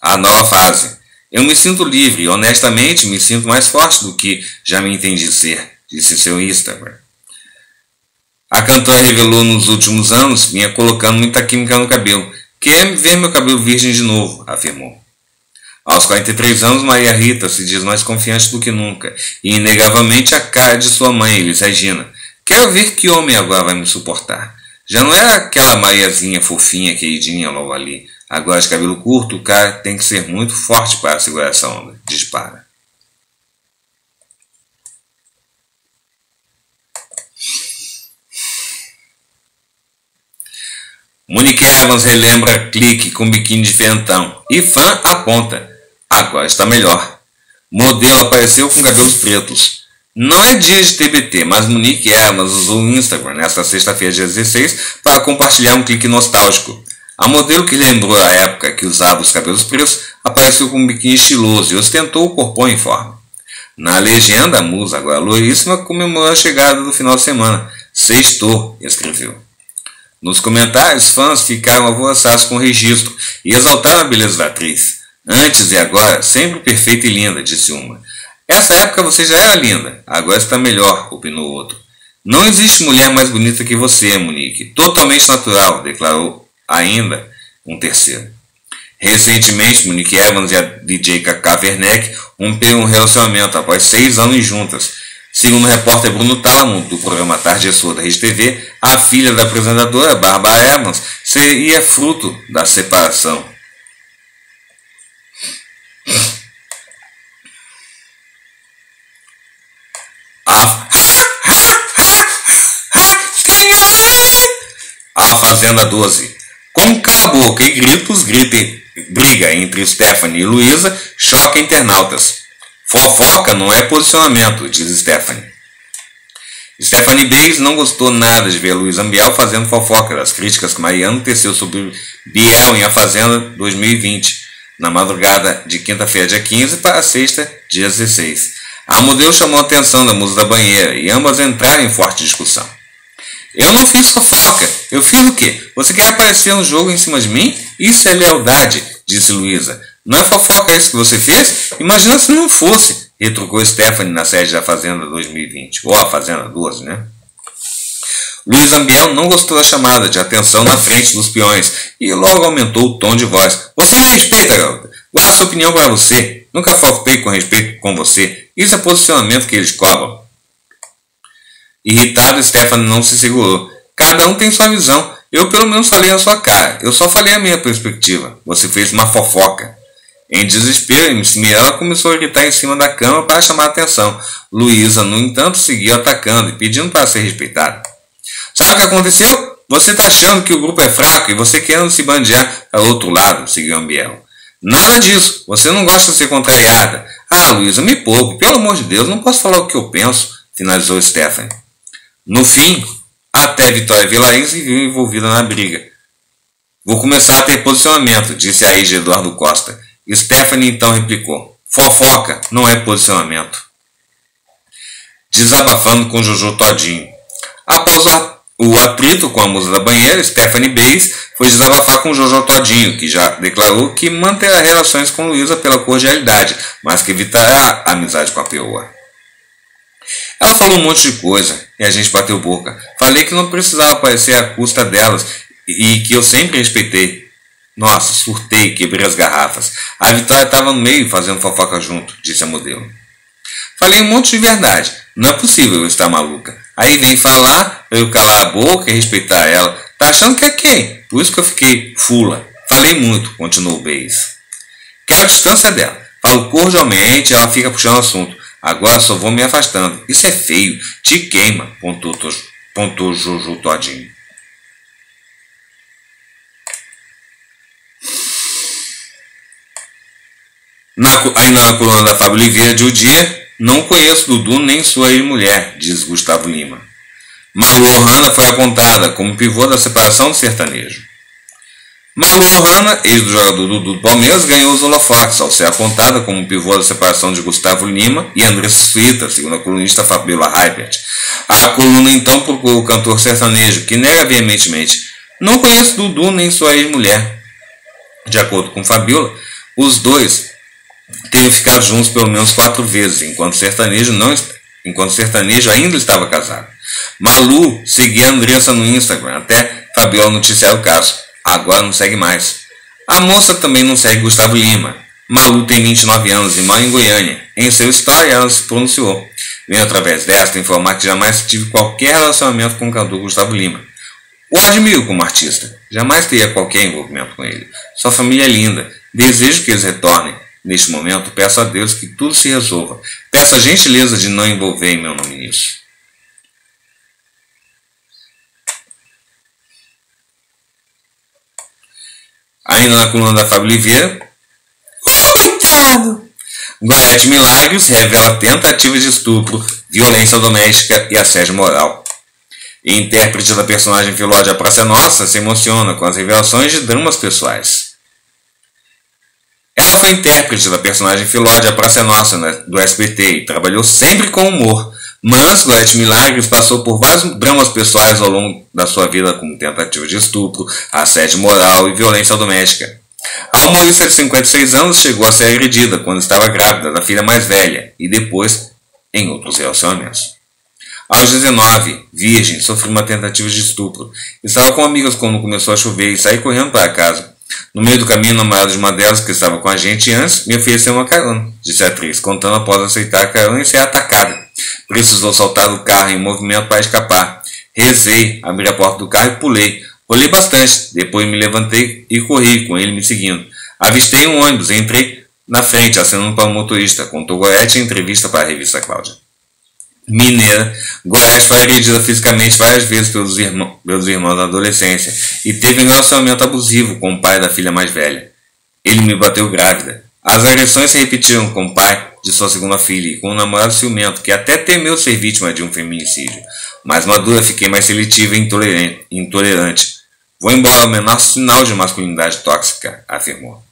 a nova fase. Eu me sinto livre e honestamente me sinto mais forte do que já me entendi ser, disse seu Instagram. A cantora revelou nos últimos anos vinha colocando muita química no cabelo. Quer ver meu cabelo virgem de novo, afirmou. Aos 43 anos, Maria Rita se diz mais confiante do que nunca, e inegavelmente a cara de sua mãe, Elis Regina. Quero ver que homem agora vai me suportar. Já não era aquela Mariazinha fofinha, queridinha logo ali. Agora de cabelo curto, o cara tem que ser muito forte para segurar essa onda. Dispara. Monique Evans relembra clique com biquíni diferentão e fã aponta. Agora está melhor. Modelo apareceu com cabelos pretos. Não é dia de TBT, mas Monique Evans usou o Instagram nesta sexta-feira, dia 16, para compartilhar um clique nostálgico. A modelo que lembrou a época que usava os cabelos pretos apareceu com um biquíni estiloso e ostentou o corpão em forma. Na legenda, a musa, agora loiríssima, comemorou a chegada do final de semana. Sextou, escreveu. Nos comentários, fãs ficaram alvoroçados com o registro e exaltaram a beleza da atriz. Antes e agora, sempre perfeita e linda, disse uma. Essa época você já era linda, agora está melhor, opinou outro. Não existe mulher mais bonita que você, Monique. Totalmente natural, declarou ainda um terceiro. Recentemente, Monique Evans e a DJ Kaká Werneck romperam um relacionamento após seis anos juntas. Segundo o repórter Bruno Tálamo, do programa Tarde é Sua da Rede TV, a filha da apresentadora, Barbara Evans, seria fruto da separação. A Fazenda 12 com cala a boca e gritos, gritem, briga entre Stephanie e Luísa choca internautas. Fofoca não é posicionamento, diz Stephanie. Stephanie Bays não gostou nada de ver Luiz Ambiel fazendo fofoca das críticas que Mariano teceu sobre Biel em A Fazenda 2020, na madrugada de quinta-feira, dia 15, para sexta, dia 16. A modelo chamou a atenção da musa da banheira e ambas entraram em forte discussão. Eu não fiz fofoca. Eu fiz o quê? Você quer aparecer no jogo em cima de mim? Isso é lealdade, disse Luísa. Não é fofoca isso que você fez? Imagina se não fosse, retrucou Stephanie na sede da Fazenda 2020. Ou a Fazenda 12, né? Luiz Ambiel não gostou da chamada de atenção na frente dos peões e logo aumentou o tom de voz. Você me respeita, garota. Guarda sua opinião para você. Nunca fofei com respeito com você. Isso é posicionamento que eles cobram. Irritado, Stephanie não se segurou. Cada um tem sua visão. Eu pelo menos falei a sua cara. Eu só falei a minha perspectiva. Você fez uma fofoca. Em desespero, ela começou a gritar em cima da cama para chamar a atenção. Luísa, no entanto, seguiu atacando e pedindo para ser respeitada. Sabe o que aconteceu? Você está achando que o grupo é fraco e você querendo se bandear para outro lado, seguiu Ambiel. Nada disso. Você não gosta de ser contrariada. Ah, Luísa, me poupe. Pelo amor de Deus, não posso falar o que eu penso, finalizou Stephanie. No fim, até Vitória Vilarim se viu envolvida na briga. Vou começar a ter posicionamento, disse a ex Eduardo Costa. Stephanie então replicou: Fofoca não é posicionamento. Desabafando com Jojo Todinho. Após O atrito com a musa da banheira, Stephanie Bays, foi desabafar com Jojo Todinho, que já declarou que manterá relações com Luísa pela cordialidade, mas que evitará a amizade com a peoa. Ela falou um monte de coisa e a gente bateu boca. Falei que não precisava aparecer à custa delas e que eu sempre respeitei. Nossa, surtei, quebrei as garrafas. A Vitória estava no meio fazendo fofoca junto, disse a modelo. Falei um monte de verdade. Não é possível eu estar maluca. Aí vem falar, eu calar a boca e respeitar ela. Tá achando que é quem? Por isso que eu fiquei fula. Falei muito, continuou o Beis. Quero a distância dela. Falo cordialmente, ela fica puxando o assunto. Agora só vou me afastando. Isso é feio. Te queima, pontuou, pontuou Juju todinho. Na, ainda na coluna da Fábio Oliveira de O Dia, não conheço Dudu nem sua ex-mulher, diz Gustavo Lima. Malu Ohana foi apontada como pivô da separação do sertanejo. Malu Ohana, ex do jogador Dudu do Palmeiras, ganhou os holofotes ao ser apontada como pivô da separação de Gustavo Lima e Andressa Suíta, segundo a colunista Fabiola Heibert. A coluna então procurou o cantor sertanejo, que nega veementemente: Não conheço Dudu nem sua ex-mulher. De acordo com Fabiola, os dois teriam ficado juntos pelo menos quatro vezes, enquanto sertanejo não enquanto sertanejo ainda estava casado. Malu seguia a Andressa no Instagram até Fabiola noticiar o caso. Agora não segue mais. A moça também não segue Gustavo Lima. Malu tem 29 anos e mora em Goiânia. Em seu story ela se pronunciou. Venho através desta informar que jamais tive qualquer relacionamento com o cantor Gustavo Lima. O admiro como artista. Jamais teria qualquer envolvimento com ele. Sua família é linda. Desejo que eles retornem. Neste momento, peço a Deus que tudo se resolva. Peço a gentileza de não envolver em meu nome nisso. Ainda na coluna da Fábio Oliveira. Coitado! Gorete Milagres revela tentativa de estupro, violência doméstica e assédio moral. E intérprete da personagem Filódia Praça Nossa se emociona com as revelações de dramas pessoais. Ela foi intérprete da personagem Filódia Praça Nossa né, do SBT e trabalhou sempre com humor. Mas Gorete Milagres passou por vários dramas pessoais ao longo da sua vida, como tentativa de estupro, assédio moral e violência doméstica. A humorista de 56 anos chegou a ser agredida quando estava grávida da filha mais velha e depois em outros relacionamentos. Aos 19, virgem, sofreu uma tentativa de estupro. Estava com amigas quando começou a chover e saiu correndo para casa. No meio do caminho, o namorado de uma delas, que estava com a gente antes, me ofereceu uma carona, disse a atriz, contando após aceitar a carona e ser atacada. Precisou saltar do carro em movimento para escapar. Rezei, abri a porta do carro e pulei. Rolei bastante, depois me levantei e corri, com ele me seguindo. Avistei um ônibus entrei na frente, acenando para o motorista, contou Goethe em entrevista para a revista Cláudia mineira, Goiás foi agredida fisicamente várias vezes pelos, irmão, pelos irmãos na adolescência e teve um relacionamento abusivo com o pai da filha mais velha. Ele me bateu grávida. As agressões se repetiram com o pai de sua segunda filha e com um namorado ciumento que até temeu ser vítima de um feminicídio. Mais madura, fiquei mais seletiva e intolerante. Vou embora ao menor sinal de masculinidade tóxica, afirmou.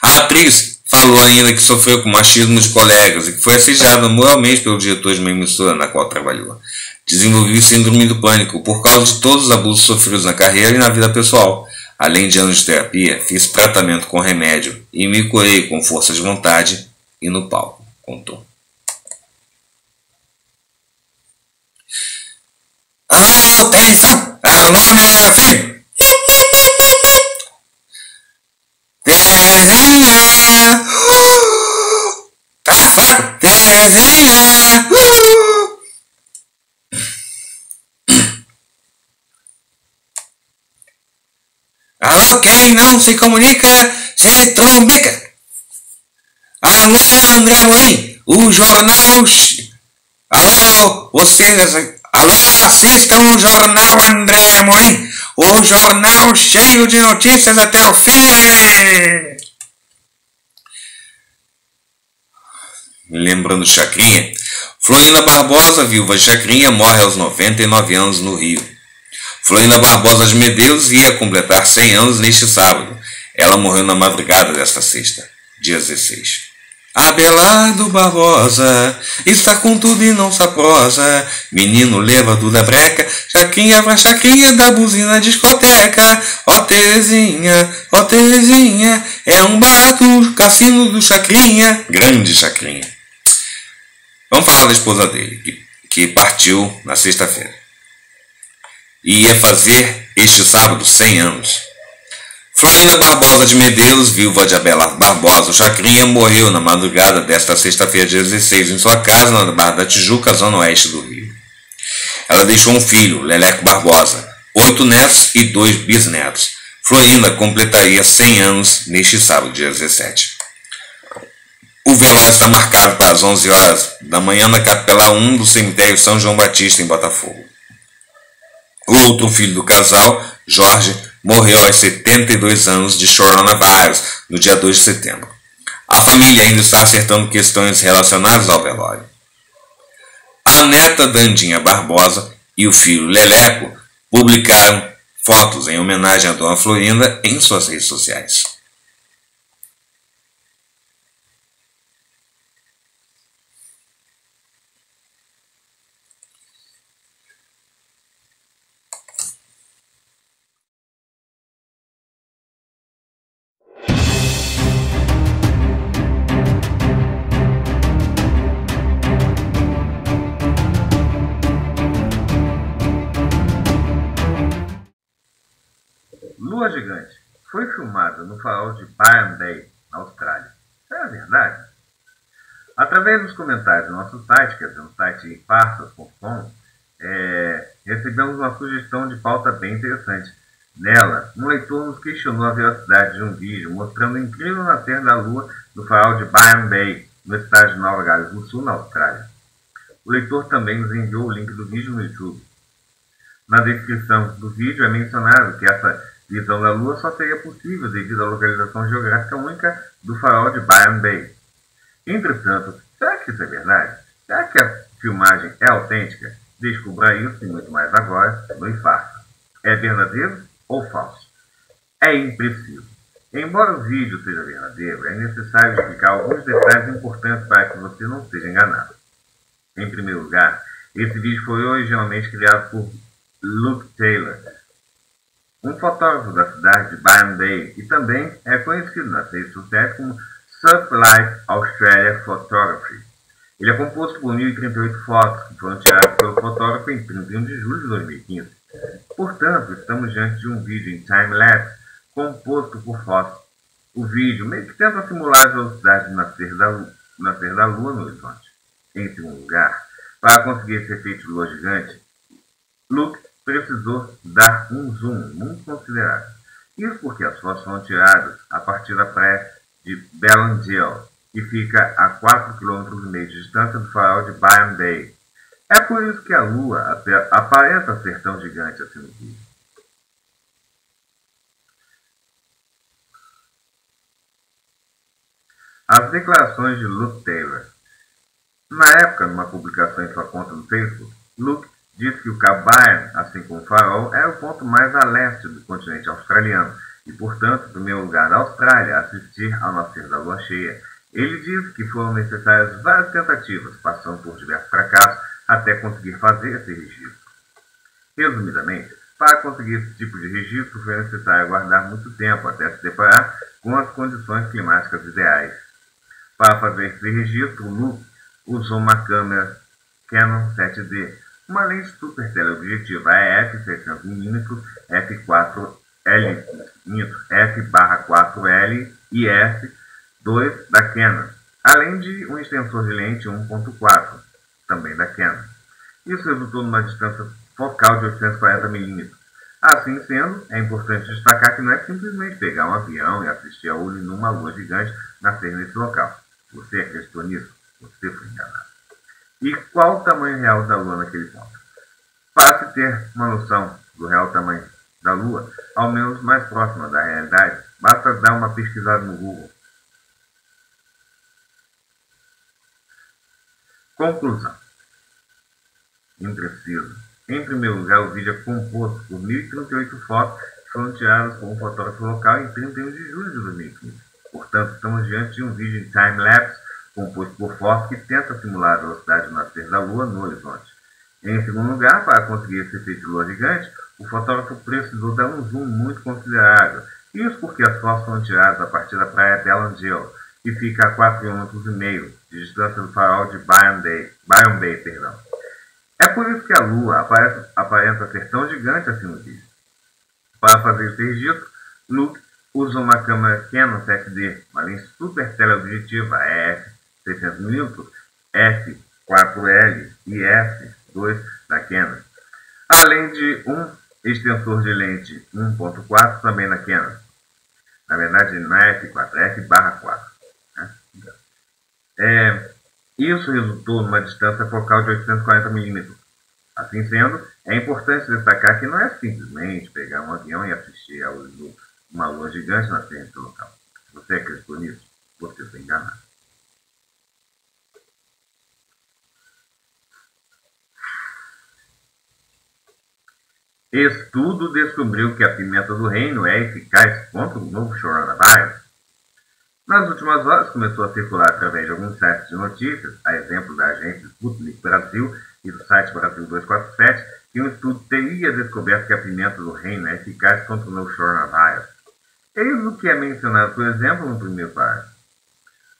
A atriz Falou ainda que sofreu com machismo de colegas e que foi assediada moralmente pelo diretor de uma emissora na qual trabalhou. Desenvolveu síndrome do pânico por causa de todos os abusos sofridos na carreira e na vida pessoal. Além de anos de terapia, fiz tratamento com remédio e me curei com força de vontade e no palco, contou. Alô, atenção! Alô, minha filha! Terezinha! Tá Terezinha! Alô, quem não se comunica, se trombica! Alô, André Amorim, o jornal... Alô, vocês... Alô, assistam o jornal André Amorim! o jornal cheio de notícias até o fim. Lembrando Chacrinha, Florinda Barbosa, viúva Chacrinha, morre aos 99 anos no Rio. Florinda Barbosa de Medeiros ia completar 100 anos neste sábado. Ela morreu na madrugada desta sexta, dia 16. Abelardo Barbosa está com tudo e não se aprosa. Menino levado da breca, chacrinha pra chacrinha da buzina discoteca. Ó Terezinha, ó Terezinha, é um barato, cassino do chacrinha. Grande chacrinha. Vamos falar da esposa dele, que, que partiu na sexta-feira. E ia fazer este sábado 100 anos. Florinda Barbosa de Medeiros, viúva de Abelardo Barbosa, Chacrinha, morreu na madrugada desta sexta-feira, dia 16, em sua casa na Barra da Tijuca, zona oeste do Rio. Ela deixou um filho, Leleco Barbosa, oito netos e dois bisnetos. Florinda completaria 100 anos neste sábado, dia 17. O velório está marcado para as 11 horas da manhã na Capela 1 do cemitério São João Batista, em Botafogo. O outro filho do casal, Jorge, morreu aos 72 anos de coronavírus no dia 2 de setembro. A família ainda está acertando questões relacionadas ao velório. A neta Dandinha Barbosa e o filho Leleco publicaram fotos em homenagem à dona Florinda em suas redes sociais. Nosso site, que é o site farsas.com, é, recebemos uma sugestão de pauta bem interessante. Nela, um leitor nos questionou a velocidade de um vídeo mostrando o incrível nascer da Lua no farol de Byron Bay, no estado de Nova Gales do Sul, na Austrália. O leitor também nos enviou o link do vídeo no YouTube. Na descrição do vídeo é mencionado que essa visão da Lua só seria possível devido à localização geográfica única do farol de Byron Bay. Entretanto, será que isso é verdade? Será que a filmagem é autêntica? Descubra isso e muito mais agora no Infarto. É verdadeiro ou falso? É impreciso. Embora o vídeo seja verdadeiro, é necessário explicar alguns detalhes importantes para que você não seja enganado. Em primeiro lugar, esse vídeo foi originalmente criado por Luke Taylor, um fotógrafo da cidade de Byron Bay e também é conhecido nas redes sociais como Surf Life Australia Photography. Ele é composto por 1038 fotos que foram tiradas pelo fotógrafo em 31 de julho de 2015. Portanto, estamos diante de um vídeo em time-lapse composto por fotos. O vídeo meio que tenta simular a velocidade de nascer da, nascer da Lua no horizonte. Em segundo lugar, para conseguir esse efeito de lua gigante, Luke precisou dar um zoom muito considerável. Isso porque as fotos foram tiradas a partir da praia de Bellandale, que fica a 4,5 km de distância do farol de Byron Bay. É por isso que a Lua aparenta ser tão gigante assim no vídeo. As declarações de Luke Taylor. Na época, numa publicação em sua conta no Facebook, Luke Diz que o Cabo assim como o Farol, é o ponto mais a leste do continente australiano e, portanto, do meu lugar da Austrália assistir ao nascer da lua cheia. Ele diz que foram necessárias várias tentativas, passando por diversos fracassos, até conseguir fazer esse registro. Resumidamente, para conseguir esse tipo de registro foi necessário aguardar muito tempo até se deparar com as condições climáticas ideais. Para fazer esse registro, Luke usou uma câmera Canon 7D uma lente super teleobjetiva EF600mm f4L f/4L e f2 da Canon, além de um extensor de lente 1.4, também da Canon. Isso resultou numa distância focal de 840mm. Assim sendo, é importante destacar que não é simplesmente pegar um avião e assistir a olho numa lua gigante nascer nesse local. Você acreditou nisso? Você foi enganado. E qual o tamanho real da Lua naquele ponto? Para se ter uma noção do real tamanho da Lua, ao menos mais próxima da realidade, basta dar uma pesquisada no Google. Conclusão. Impreciso. Em primeiro lugar, o vídeo é composto por 1038 fotos que foram tiradas por um fotógrafo local em 31 de julho de 2015. Portanto, estamos diante de um vídeo em time-lapse composto por fósforo que tenta simular a velocidade do nascer da Lua no horizonte. Em segundo lugar, para conseguir esse efeito de lua gigante, o fotógrafo precisou dar um zoom muito considerável. Isso porque as fotos foram tiradas a partir da praia Belangelo, que fica a 4,5 km de distância do farol de Byron Bay. Byron Bay perdão. É por isso que a Lua aparece, aparenta ser tão gigante assim no vídeo. Para fazer esse registro, Luke usa uma câmera Canon 7D, uma lente super teleobjetiva EF 600mm, f4L e f2 da Canon, além de um extensor de lente 1.4 também na Canon. Na verdade, é f4, é f/4. É, isso resultou numa distância focal de 840mm. Assim sendo, é importante destacar que não é simplesmente pegar um avião e assistir a uma lua gigante na frente do local. Se você acreditou nisso, você está enganado. Estudo descobriu que a pimenta do reino é eficaz contra o novo coronavírus. Nas últimas horas, começou a circular através de alguns sites de notícias, a exemplo da agência Sputnik Brasil e do site Brasil 247, que um estudo teria descoberto que a pimenta do reino é eficaz contra o novo coronavírus. Eis o que é mencionado, por exemplo, no primeiro parágrafo.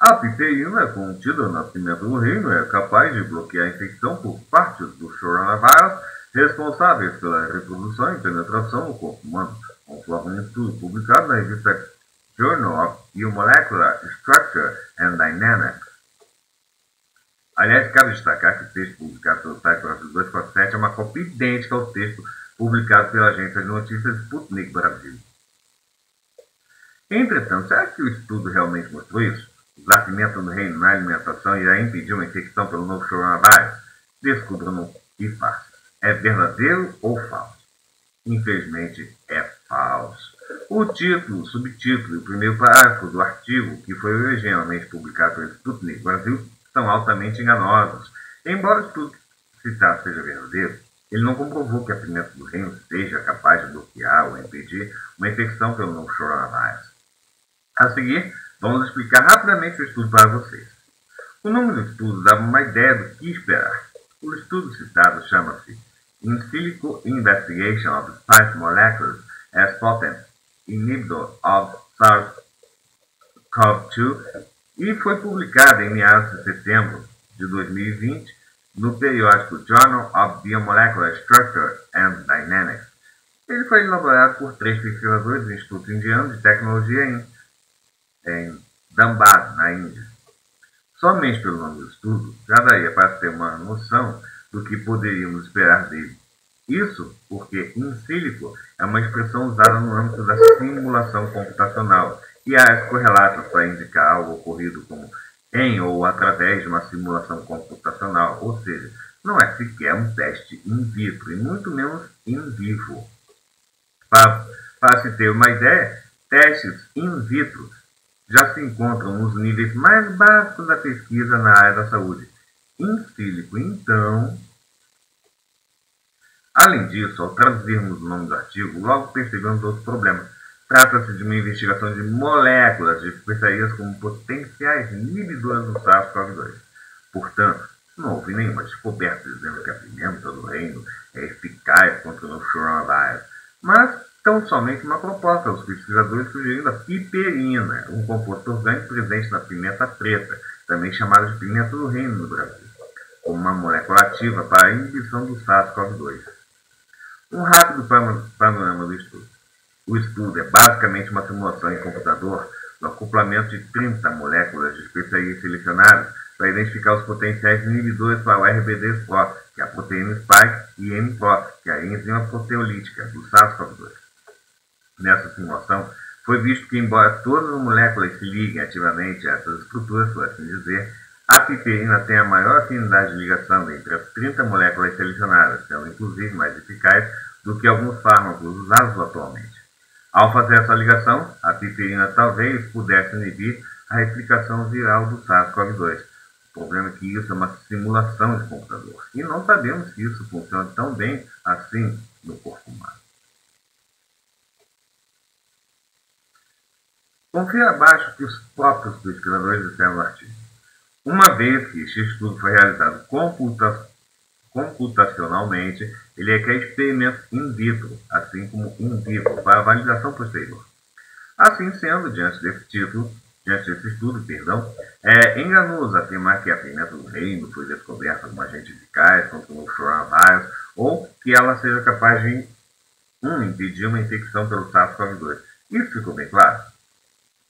A piperina contida na pimenta do reino é capaz de bloquear a infecção por partes do coronavírus responsáveis pela reprodução e penetração no corpo humano, conforme um estudo publicado na revista Journal of Biomolecular Structure and Dynamics. Aliás, cabe destacar que o texto publicado pelo site Brasil 247 é uma cópia idêntica ao texto publicado pela agência de notícias Sputnik Brasil. Entretanto, será que o estudo realmente mostrou isso? Usar pimenta no reino na alimentação irá impedir uma infecção pelo novo coronavírus? Descubra no e faça é verdadeiro ou falso? Infelizmente, é falso. O título, subtítulo e o primeiro parágrafo do artigo, que foi originalmente publicado pelo Sputnik Brasil, são altamente enganosos. Embora o estudo citado seja verdadeiro, ele não comprovou que a pimenta do reino seja capaz de bloquear ou impedir uma infecção pelo novo coronavírus. A seguir, vamos explicar rapidamente o estudo para vocês. O nome do estudo dava uma ideia do que esperar. O estudo citado chama-se in silico investigation of spice molecules as potent inhibitor of SARS-CoV-2 e foi publicado em meados de setembro de 2020 no periódico Journal of Biomolecular Structure and Dynamics. Ele foi elaborado por três pesquisadores do Instituto Indiano de Tecnologia em, em Dhambad, na Índia. Somente pelo nome do estudo já daria para ter uma noção do que poderíamos esperar dele. Isso porque in silico é uma expressão usada no âmbito da simulação computacional e há correlatas para indicar algo ocorrido como em ou através de uma simulação computacional, ou seja, não é sequer um teste in vitro e muito menos in vivo. Para, para se ter uma ideia, testes in vitro já se encontram nos níveis mais básicos da pesquisa na área da saúde. In silico, então, Além disso, ao traduzirmos o nome do artigo, logo percebemos outro problema. Trata-se de uma investigação de moléculas de especiarias como potenciais inibidores do SARS-CoV-2. Portanto, não houve nenhuma descoberta dizendo que a pimenta do reino é eficaz contra o coronavírus, mas tão somente uma proposta aos pesquisadores sugerindo a piperina, um composto orgânico presente na pimenta preta, também chamada de pimenta do reino no Brasil, como uma molécula ativa para a inibição do SARS-CoV-2. Um rápido panorama do estudo. O estudo é basicamente uma simulação em computador do acoplamento de 30 moléculas de especiarias selecionadas para identificar os potenciais inibidores para o RBD-SPO, que é a proteína spike, e MPO, que é a enzima proteolítica do SARS-CoV-2. Nessa simulação, foi visto que, embora todas as moléculas se liguem ativamente a essas estruturas, por assim dizer, a piperina tem a maior afinidade de ligação entre as 30 moléculas selecionadas, sendo inclusive mais eficaz do que alguns fármacos usados atualmente. Ao fazer essa ligação, a piperina talvez pudesse inibir a replicação viral do SARS-CoV-2. O problema é que isso é uma simulação de computador e não sabemos se isso funciona tão bem assim no corpo humano. Confira abaixo que os próprios pesquisadores disseram no artigo. Uma vez que este estudo foi realizado computa computacionalmente, ele requer experimento in vitro, assim como in vivo, para validação posterior. Assim sendo, diante desse título, diante desse estudo, perdão, é enganoso afirmar que a pimenta do reino foi descoberta como agente eficaz contra o coronavírus ou que ela seja capaz de um, impedir uma infecção pelo SARS-CoV-2. Isso ficou bem claro?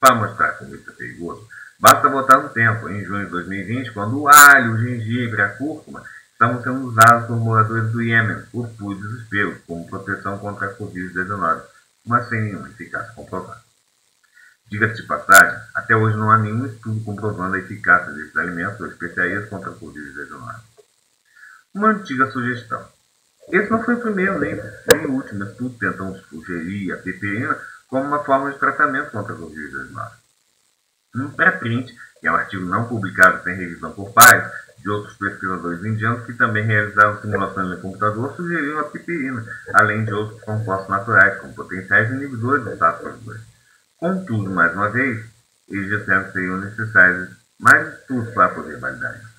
Para mostrar como isso é perigoso, basta voltar no tempo, em junho de 2020, quando o alho, o gengibre a cúrcuma estavam sendo usados por moradores do Iêmen por puro desespero, como proteção contra a Covid-19, mas sem nenhuma eficácia comprovada. Diga-se de passagem, até hoje não há nenhum estudo comprovando a eficácia desses alimentos ou especiarias contra a Covid-19. Uma antiga sugestão. Esse não foi o primeiro nem, nem o último estudo tentando sugerir a piperina como uma forma de tratamento contra a Covid-19. Um pré-print, que é um artigo não publicado sem revisão por pares, de outros pesquisadores indianos que também realizaram simulações no computador sugeriram a piperina, além de outros compostos naturais, como potenciais inibidores do SARS-CoV-2. Contudo, mais uma vez, eles disseram que seriam necessários mais estudos para poder validar isso.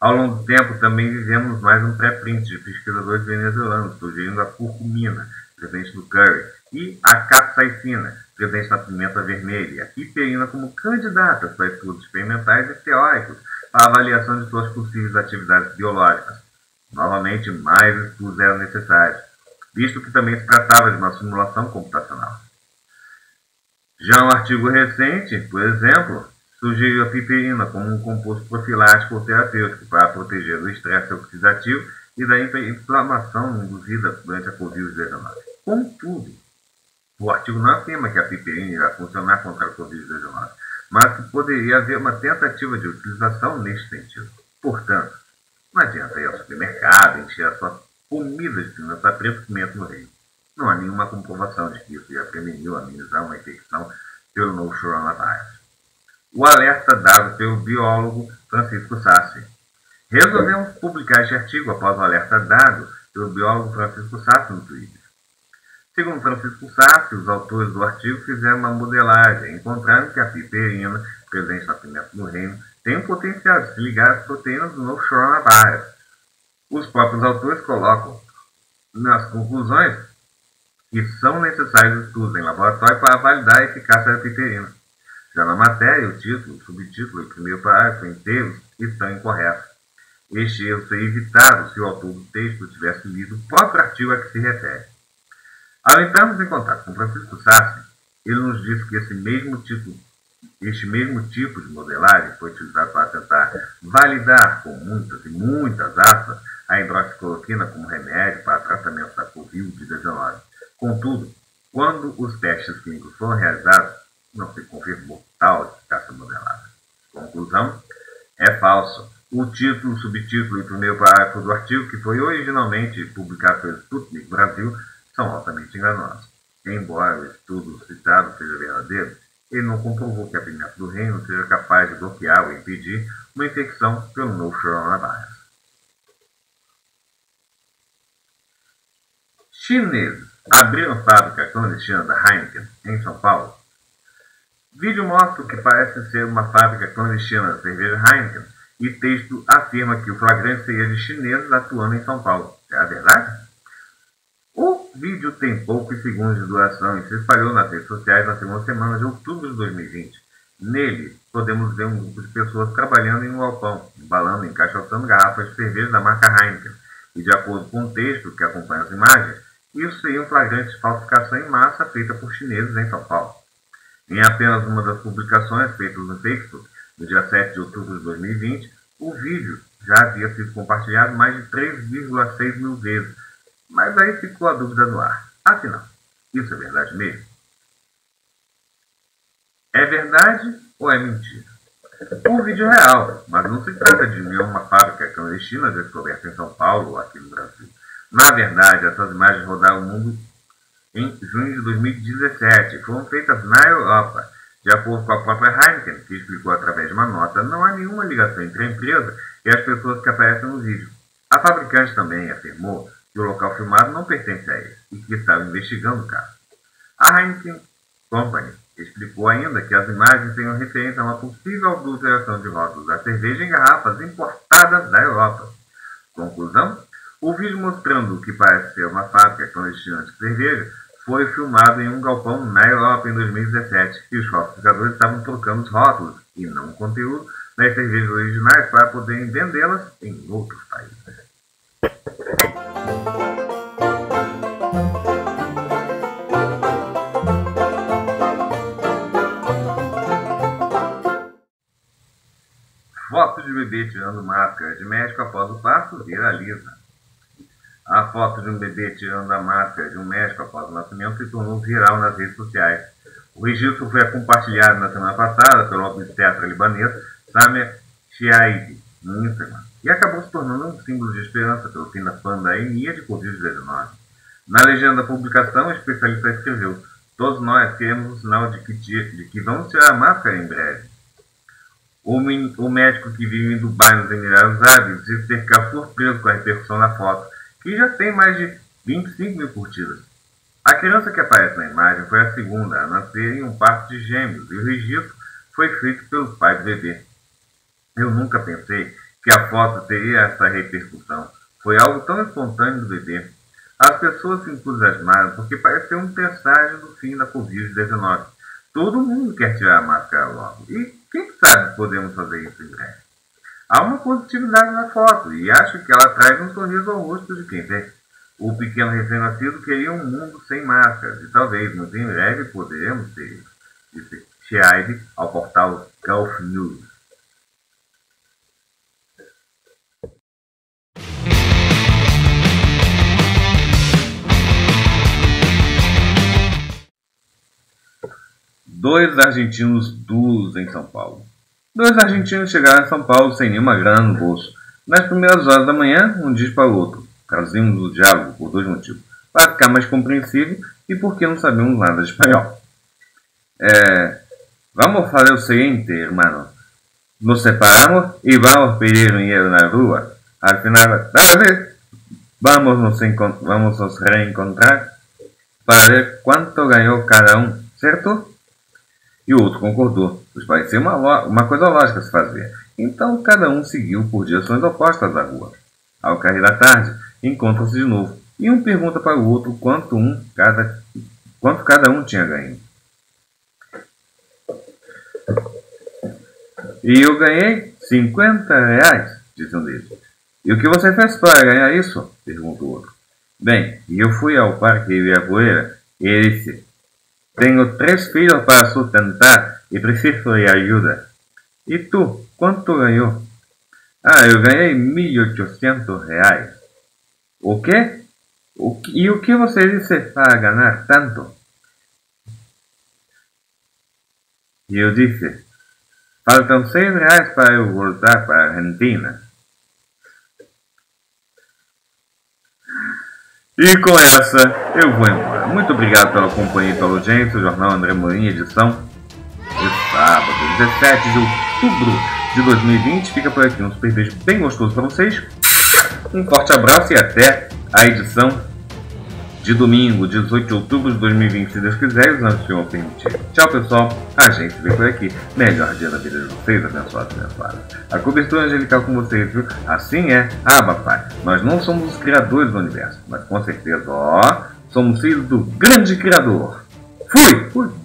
Ao longo do tempo, também vivemos mais um pré-print de pesquisadores venezuelanos sugerindo a curcumina, presente no curry, e a capsaicina, presente na pimenta vermelha, e a piperina como candidatas para estudos experimentais e teóricos a avaliação de suas possíveis atividades biológicas. Novamente, mais estudos eram necessários, visto que também se tratava de uma simulação computacional. Já um artigo recente, por exemplo, sugeriu a piperina como um composto profilático ou terapêutico para proteger do estresse oxidativo e da inflamação induzida durante a Covid-19. Contudo, o artigo não afirma que a piperina irá funcionar contra a Covid-19, mas que poderia haver uma tentativa de utilização neste sentido. Portanto, não adianta ir ao supermercado encher a sua comida de pimenta preta e pimenta no reino. Não há nenhuma comprovação de que isso ia prevenir ou amenizar uma infecção pelo novo coronavírus. O alerta dado pelo biólogo Francisco Sassi. Resolvemos publicar este artigo após o alerta dado pelo biólogo Francisco Sassi no Twitter. Segundo Francisco Sassi, os autores do artigo fizeram uma modelagem, encontrando que a piperina, presente na pimenta do reino, tem o potencial de se ligar às proteínas do novo coronavírus. Os próprios autores colocam nas conclusões que são necessários estudos em laboratório para validar a eficácia da piperina. Já na matéria, o título, o subtítulo e o primeiro parágrafo inteiros estão incorretos. Este erro seria evitado se o autor do texto tivesse lido o próprio artigo a que se refere. Ao entrarmos em contato com Francisco Sassi, ele nos disse que esse mesmo tipo, este mesmo tipo de modelagem foi utilizado para tentar validar com muitas e muitas aspas a hidroxicloroquina como remédio para tratamento da Covid-19. Contudo, quando os testes clínicos foram realizados, não se confirmou tal eficácia modelada. Conclusão: é falso. O título, o subtítulo e o primeiro parágrafo do artigo, que foi originalmente publicado pelo Sputnik Brasil, são altamente enganosos. Embora o estudo citado seja verdadeiro, ele não comprovou que a pimenta do reino seja capaz de bloquear ou impedir uma infecção pelo novo coronavírus. Chineses abriram fábrica clandestina da Heineken em São Paulo. Vídeo mostra o que parece ser uma fábrica clandestina da cerveja Heineken e texto afirma que o flagrante seria de chineses atuando em São Paulo. É a verdade? O vídeo tem poucos segundos de duração e se espalhou nas redes sociais na segunda semana de outubro de 2020. Nele, podemos ver um grupo de pessoas trabalhando em um galpão, embalando e encaixotando garrafas de cerveja da marca Heineken. E de acordo com o texto que acompanha as imagens, isso seria um flagrante de falsificação em massa feita por chineses em São Paulo. Em apenas uma das publicações feitas no Facebook, no dia 7 de outubro de 2020, o vídeo já havia sido compartilhado mais de 3,6 mil vezes, mas aí ficou a dúvida no ar. Afinal, isso é verdade mesmo? É verdade ou é mentira? O vídeo é real, mas não se trata de nenhuma fábrica clandestina descoberta em São Paulo ou aqui no Brasil. Na verdade, essas imagens rodaram o mundo em junho de 2017 e foram feitas na Europa. De acordo com a própria Heineken, que explicou através de uma nota, não há nenhuma ligação entre a empresa e as pessoas que aparecem no vídeo. A fabricante também afirmou que o local filmado não pertence a ele e que estava investigando o caso. A Heineken Company Explicou ainda que as imagens têm referência a uma possível adulteração de rótulos da cerveja em garrafas importadas da Europa. Conclusão? O vídeo mostrando o que parece ser uma fábrica clandestina de cerveja foi filmado em um galpão na Europa em 2017 e os falsificadores estavam trocando os rótulos e não o conteúdo das cervejas originais para poderem vendê-las em outros países. Foto de bebê tirando máscara de médico após o parto viraliza. A foto de um bebê tirando a máscara de um médico após o nascimento se tornou viral nas redes sociais. O registro foi compartilhado na semana passada pelo obstetra libanês Samer Shiaib no Instagram e acabou se tornando um símbolo de esperança pelo fim da pandemia de Covid-19. Na legenda da publicação, o especialista escreveu: Todos nós queremos o sinal de que, de que vamos tirar a máscara em breve. O, o médico que vive em Dubai, nos Emirados Árabes, disse ter ficado surpreso com a repercussão da foto, que já tem mais de 25 mil curtidas. A criança que aparece na imagem foi a segunda a nascer em um parto de gêmeos e o registro foi feito pelo pai do bebê. Eu nunca pensei que a foto teria essa repercussão. Foi algo tão espontâneo do bebê. As pessoas se entusiasmaram porque pareceu um presságio do fim da Covid-19. Todo mundo quer tirar a máscara logo. E quem sabe podemos fazer isso em breve? Há uma positividade na foto e acho que ela traz um sorriso ao rosto de quem vê. O pequeno recém-nascido queria um mundo sem máscaras e talvez muito em breve poderemos ter isso, disse Sheaib ao portal Gulf News. Dois argentinos duros em São Paulo. Dois argentinos chegaram a São Paulo sem nenhuma grana no bolso. Nas primeiras horas da manhã, um diz para o outro. Traduzimos o diálogo por dois motivos. Para ficar mais compreensível e porque não sabemos nada de espanhol. É, vamos fazer o seguinte, hermano. Nos separamos e vamos pedir dinheiro na rua. Al final, vez, vamos nos, vamos nos reencontrar para ver quanto ganhou cada um, certo? E o outro concordou, pois parecia uma, uma coisa lógica a se fazer. Então cada um seguiu por direções opostas da rua. Ao cair da tarde, encontram-se de novo, e um pergunta para o outro quanto, um cada, quanto cada um tinha ganho. E eu ganhei 50 reais, disse um deles. E o que você fez para ganhar isso? perguntou o outro. Bem, eu fui ao Parque Ibirapuera e ele disse, tenho três filhos para sustentar e preciso de ajuda. E tu, quanto ganhou? Ah, eu ganhei 1.800 reais. O quê? O que? E o que você disse para ganhar tanto? E eu disse, faltam seis reais para eu voltar para a Argentina. E com essa, eu vou embora. Muito obrigado pela companhia e pela audiência. O Jornal André Morim, edição de sábado, 17 de outubro de 2020. Fica por aqui um super beijo bem gostoso para vocês. Um forte abraço e até a edição de domingo, 18 de outubro de 2020, se Deus quiser, e anos Senhor permitir. Tchau, pessoal. A gente vê por aqui. Melhor dia da vida de vocês, abençoados e abençoadas. A cobertura angelical com vocês, viu? Assim é. Ah, papai, nós não somos os criadores do universo, mas com certeza, ó, somos filhos do grande criador. Fui! Fui!